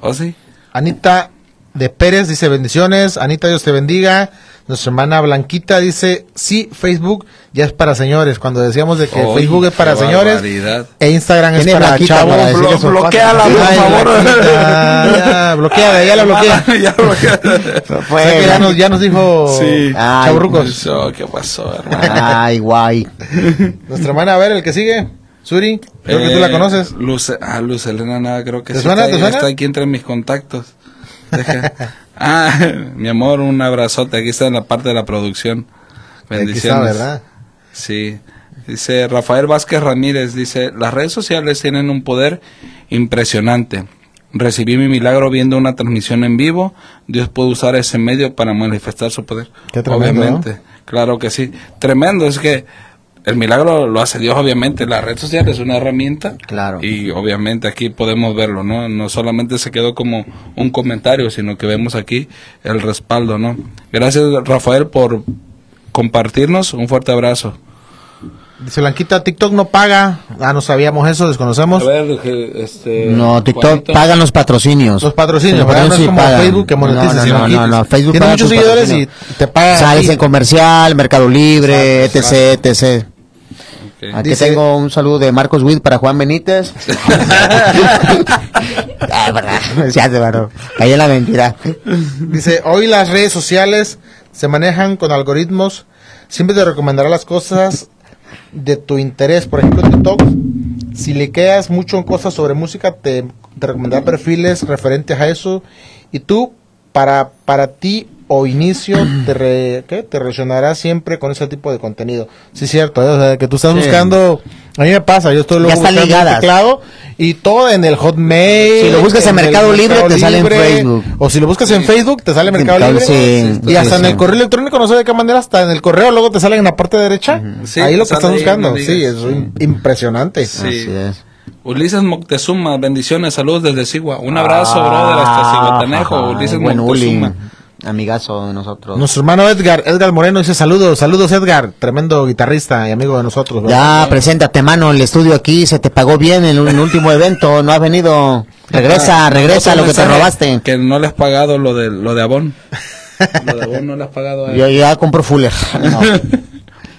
¿O sí? Anita de Pérez dice bendiciones. Anita, Dios te bendiga. Nuestra hermana Blanquita dice, sí, Facebook ya es para señores. Cuando decíamos de que Oy, Facebook es para señores barbaridad. e Instagram es para chavos. Blo- bloqueala, por favor. Blanquita, ya, bloqueada, ya la bloquea. Ya bloquea. O sea que ya nos, ya nos dijo Sí. Ay, chavorrucos. Eso, ¿Qué pasó, hermano? Ay, guay. Nuestra hermana, a ver, el que sigue. Suri, creo que tú la Eh, conoces. Luce, ah, Luz Elena, nada, creo que ¿Te sí suena? Está, ¿Te suena? está aquí entre mis contactos. Deja. ah, mi amor, un abrazote. Aquí está en la parte de la producción. Aquí está, Bendiciones. ¿verdad? Sí. Dice Rafael Vázquez Ramírez, dice, las redes sociales tienen un poder impresionante. Recibí mi milagro viendo una transmisión en vivo. Dios puede usar ese medio para manifestar su poder. Qué tremendo, obviamente. Claro que sí. Tremendo. Es que el milagro lo hace Dios, obviamente. La red social es una herramienta. Claro. Y obviamente aquí podemos verlo, ¿no? No solamente se quedó como un comentario, sino que vemos aquí el respaldo, ¿no? Gracias, Rafael, por compartirnos. Un fuerte abrazo. Dice Blanquita, TikTok no paga. Ah, no sabíamos eso, desconocemos. A ver, este. No, TikTok Juanito. pagan los patrocinios. Los patrocinios, ¿verdad? No es como pagan. Facebook que monetiza. No, sino no, no, no, Facebook Tiene paga muchos seguidores y te paga. Sales en comercial, Mercado Libre, Exacto, etc, etc. Aquí Dice- tengo un saludo de Marcos Witt para Juan Benítez. ah, verdad. Ya se varó. Caí en la mentira. Dice, hoy las redes sociales se manejan con algoritmos. Siempre te recomendará las cosas de tu interés. Por ejemplo, TikTok, si le quedas mucho en cosas sobre música, te, te recomendará perfiles referentes a eso. Y tú, para, para ti o inicio, te, re- ¿qué? te relacionarás siempre con ese tipo de contenido. Sí, es cierto, ¿eh? o sea, que tú estás Sí. buscando... A mí me pasa, yo estoy luego están buscando un ligadas. teclado y todo en el Hotmail. Si lo buscas en Mercado Libre, te sale en Facebook. O si lo buscas en Facebook, te sale Mercado Mercado, Libre. sí, y hasta sí, en el correo electrónico, no sé de qué manera, hasta en el correo luego te sale en la parte derecha. Sí, ahí lo que estás buscando. sí, es im- impresionante. Sí. Así es. Ulises Moctezuma, bendiciones, saludos desde Sigua. Un abrazo, brother, hasta Ciguatanejo. Ah, Ulises Moctezuma. Uli, amigazo de nosotros. Nuestro hermano Edgar, Edgar Moreno dice saludos, saludos Edgar, tremendo guitarrista y amigo de nosotros. ¿verdad? Ya, preséntate, mano, el estudio aquí se te pagó bien en el último evento, no has venido. Regresa, Ah, regresa otro lo que te robaste. Que no le has pagado lo de, lo de Avon. lo de Avon no le has pagado a él. Yo ya compro Fuller.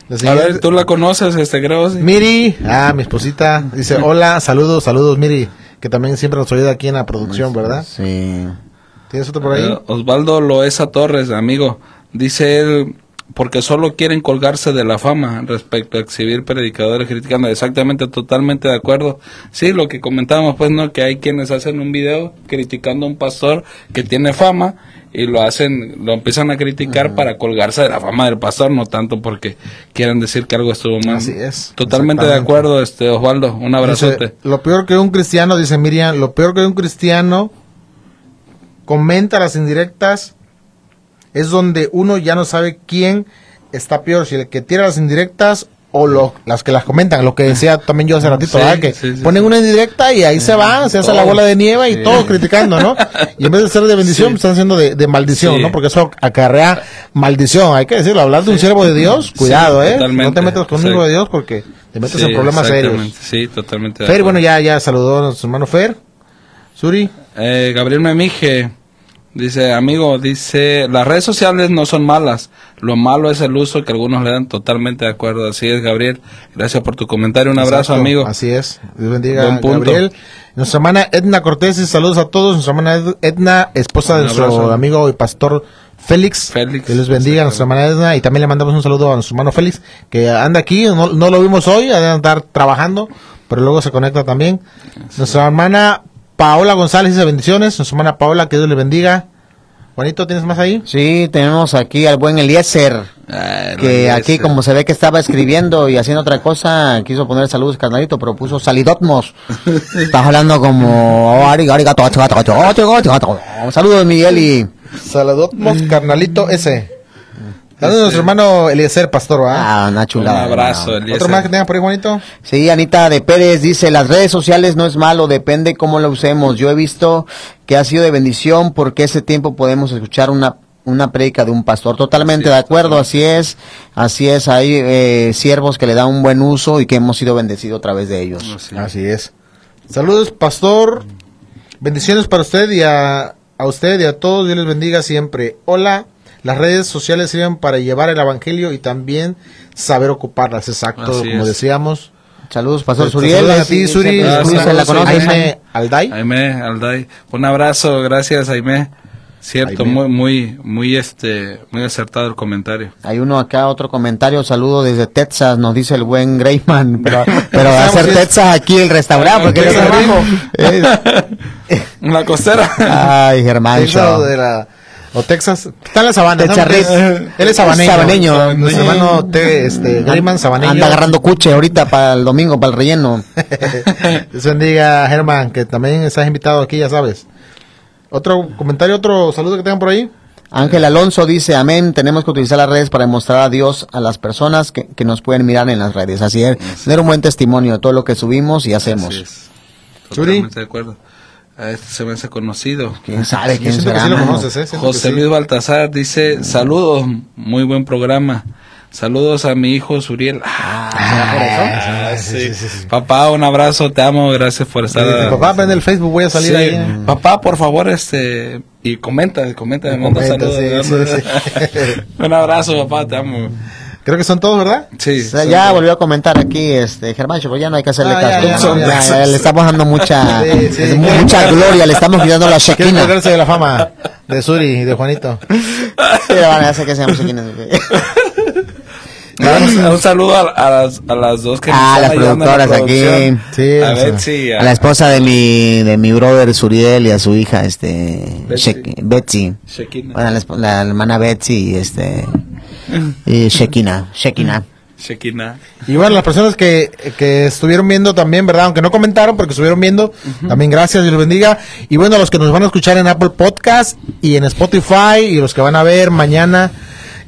La A ver, tú la conoces, este, creo. sí? Miri, ah, mi esposita, dice hola, saludos, saludos Miri, que también siempre nos ayuda aquí en la producción, ¿verdad? Sí. ¿Tienes otro por ahí? Eh, Osvaldo Loesa Torres, amigo, dice él, porque solo quieren colgarse de la fama respecto a exhibir predicadores criticando. Exactamente, totalmente de acuerdo. Sí, lo que comentábamos, pues, ¿no? Que hay quienes hacen un video criticando a un pastor que tiene fama y lo hacen, lo empiezan a criticar para colgarse de la fama del pastor, no tanto porque quieren decir que algo estuvo mal. Así es, Totalmente de acuerdo, este, Osvaldo. Un abrazote. Dice, lo peor que un cristiano, dice Miriam, lo peor que un cristiano comenta las indirectas es donde uno ya no sabe quién está peor, si el que tira las indirectas o lo, las que las comentan, lo que decía también yo hace ratito, Sí, ¿verdad? que sí, sí, ponen una indirecta y ahí se va, se hace la bola de nieve y todos criticando, ¿no? Y en vez de ser de bendición, están haciendo de, de maldición. ¿no? Porque eso acarrea maldición, hay que decirlo, hablar de un siervo de Dios, cuidado, ¿eh? No totalmente. te metas con un hijo de Dios porque te metes en problemas serios. Sí, totalmente. Fer, bueno, ya, ya saludó a nuestro hermano Fer. Suri. Eh, Gabriel Memije dice, amigo, dice, las redes sociales no son malas, lo malo es el uso que algunos le dan totalmente de acuerdo. Así es, Gabriel. Gracias por tu comentario. Un abrazo, Exacto, amigo. Así es. Dios bendiga Buen punto. Gabriel. Nuestra hermana Edna Cortés, saludos a todos. Nuestra hermana Ed- Edna, esposa de nuestro abrazo. amigo y pastor Félix. Félix, Que les bendiga a nuestra hermana Edna. Y también le mandamos un saludo a nuestro hermano Félix, que anda aquí. No, no lo vimos hoy, ha de andar trabajando, pero luego se conecta también. Nuestra hermana Paola González dice bendiciones. Nuestra hermana Paola, que Dios le bendiga. Juanito, ¿tienes más ahí? Sí, tenemos aquí al buen Eliezer, Ah, que aquí como se ve que estaba escribiendo y haciendo otra cosa, quiso poner saludos carnalito, pero puso salidotmos. Estás hablando como. Saludos Miguel y Saludotmos, carnalito ese. Saludos a nuestro hermano Eliezer Pastor, ¿va? ah, una chulada. Un abrazo. ¿Otro más que tenga por ahí, Juanito? Sí, Anita de Pérez dice, las redes sociales no es malo, depende cómo lo usemos. Yo he visto que ha sido de bendición porque ese tiempo podemos escuchar una una prédica de un pastor. Totalmente Sí, de acuerdo, así es, así es. Hay eh, siervos que le dan un buen uso y que hemos sido bendecidos a través de ellos. Así. Así es. Saludos, pastor. Bendiciones para usted y a, a usted y a todos. Dios les bendiga siempre. Hola. Las redes sociales sirven para llevar el evangelio y también saber ocuparlas. Exacto, Así como es. decíamos. Saludos, Pastor Suriel. saludan a ti, Suri. saludos. Jaime Alday. Jaime Alday. Un abrazo, gracias Jaime. Cierto, muy, muy, muy, este, muy acertado el comentario. Hay uno acá, otro comentario, saludo desde Texas, nos dice el buen Greyman, pero, pero va a Estamos ser bien. Texas aquí el restaurante, porque él es Sí, abajo. En la costera. Ay, Germán. De la- o Texas. Está en la sabana. ¿no? Él es- sabaneño. Sabaneño. Nuestro hermano Te- este, Greyman sabaneño. Anda agarrando cuche ahorita para el domingo, para el relleno. Dios bendiga, Germán, que también estás invitado aquí, ya sabes. Otro comentario, otro saludo que tengan por ahí. Ángel Alonso dice, amén, tenemos que utilizar las redes para mostrar a Dios a las personas que, que nos pueden mirar en las redes. Así es, tener un buen testimonio de todo lo que subimos y hacemos. Así es. Totalmente de acuerdo. A este se me hace conocido. ¿Quién sabe quién será? sí lo conoces, ¿eh? José que sí. Luis Baltasar dice, saludos, muy buen programa. Saludos a mi hijo Suriel. Ah, sí. Papá, un abrazo, te amo, gracias por estar. Sí, papá, ven el Facebook, voy a salir Sí. ahí. ¿eh? Papá, por favor, este, y comenta, comenta, me manda Comenta, saludos. sí, sí, sí. un abrazo, papá, te amo. Creo que son todos, ¿verdad? Sí. O sea, ya volvió a comentar aquí, este, Germán, pero ya no hay que hacerle Ah, caso. ya, ¿no? ya, Ya, ya, le estamos dando mucha, Sí, sí. mucha gloria, le estamos quitando la colgarse de la fama de Suri y de Juanito. Sí, van, ya sé que seamos. Un, un saludo a, a las, a las dos que Ah, nos las la productoras aquí. Sí, a Betsy, A la esposa de mi, de mi brother Suriel y a su hija, este, Betsy. Shekina. Bueno, la, la hermana Betsy y este, y Shekina, Shekina. Shekina. Y bueno, las personas que, que estuvieron viendo también, ¿verdad? Aunque no comentaron, porque estuvieron viendo, también gracias, Dios los bendiga. Y bueno, los que nos van a escuchar en Apple Podcast y en Spotify y los que van a ver mañana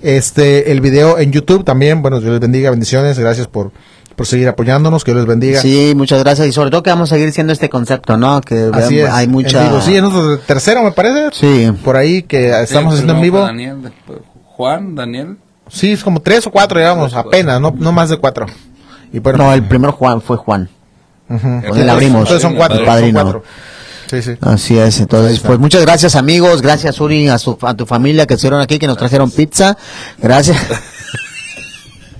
este el video en YouTube también, bueno, Dios les bendiga, bendiciones, gracias por, por seguir apoyándonos, que Dios les bendiga. Sí, muchas gracias y sobre todo que vamos a seguir siendo este concepto, ¿no? Que Así vean- es. hay en mucha... vivo. Sí, es nuestro tercero, me parece. Sí. Por ahí que estamos Sí, haciendo en vivo. Daniel, Juan, Daniel. Sí, es como tres o cuatro, digamos, apenas, no, no más de cuatro. Y bueno, No, el primero Juan fue Juan. con él abrimos. Entonces son cuatro, El son padrino. cuatro. Sí, sí. Así es, entonces, pues muchas gracias amigos, gracias Uri, a, su, a tu familia que estuvieron aquí, que nos trajeron pizza, gracias.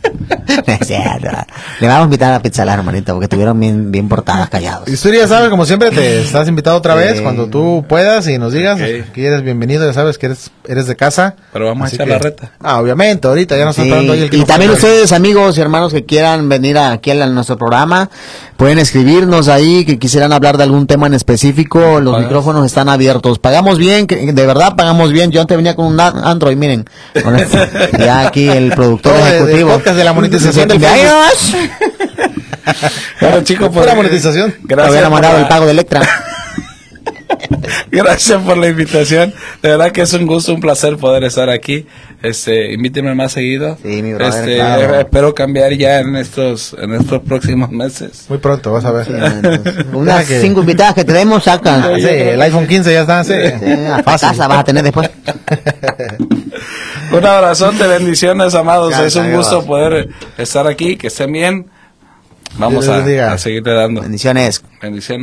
Le vamos a invitar a la pizza hermanita porque estuvieron bien, bien portadas, callados. Y tú ya sabes, como siempre, te estás invitado otra vez cuando tú puedas y nos digas que eres bienvenido, ya sabes que eres, eres de casa. Pero vamos Así a echar que- la reta. Ah, obviamente, ahorita ya nos está Sí, esperando ahí el que y también ustedes, amigos y hermanos que quieran venir aquí a, la- nuestro programa, pueden escribirnos ahí, que quisieran hablar de algún tema en específico, los Pagas. micrófonos están abiertos. Pagamos bien, que- de verdad pagamos bien. Yo antes venía con un Android, miren. Ya aquí el productor ejecutivo. De la monetización del De Facebook. Bueno, chicos, Pura pues, monetización. Gracias por, mandado el la, pago de Electra. gracias por la invitación. De verdad que es un gusto, un placer poder estar aquí. Este, invítenme más seguido. Sí, mi brother, este, claro. espero cambiar ya en estos, en estos próximos meses. Muy pronto, vas a ver. Unas Ya que- cinco invitadas que tenemos, saca. Sí, el iPhone 15 ya está, sí. Sí, Fácil. casa vas a tener después. Un abrazote, bendiciones, amados. Ya, es un gusto poder estar aquí, que estén bien. Vamos a, a seguirle dando. Bendiciones. Bendiciones.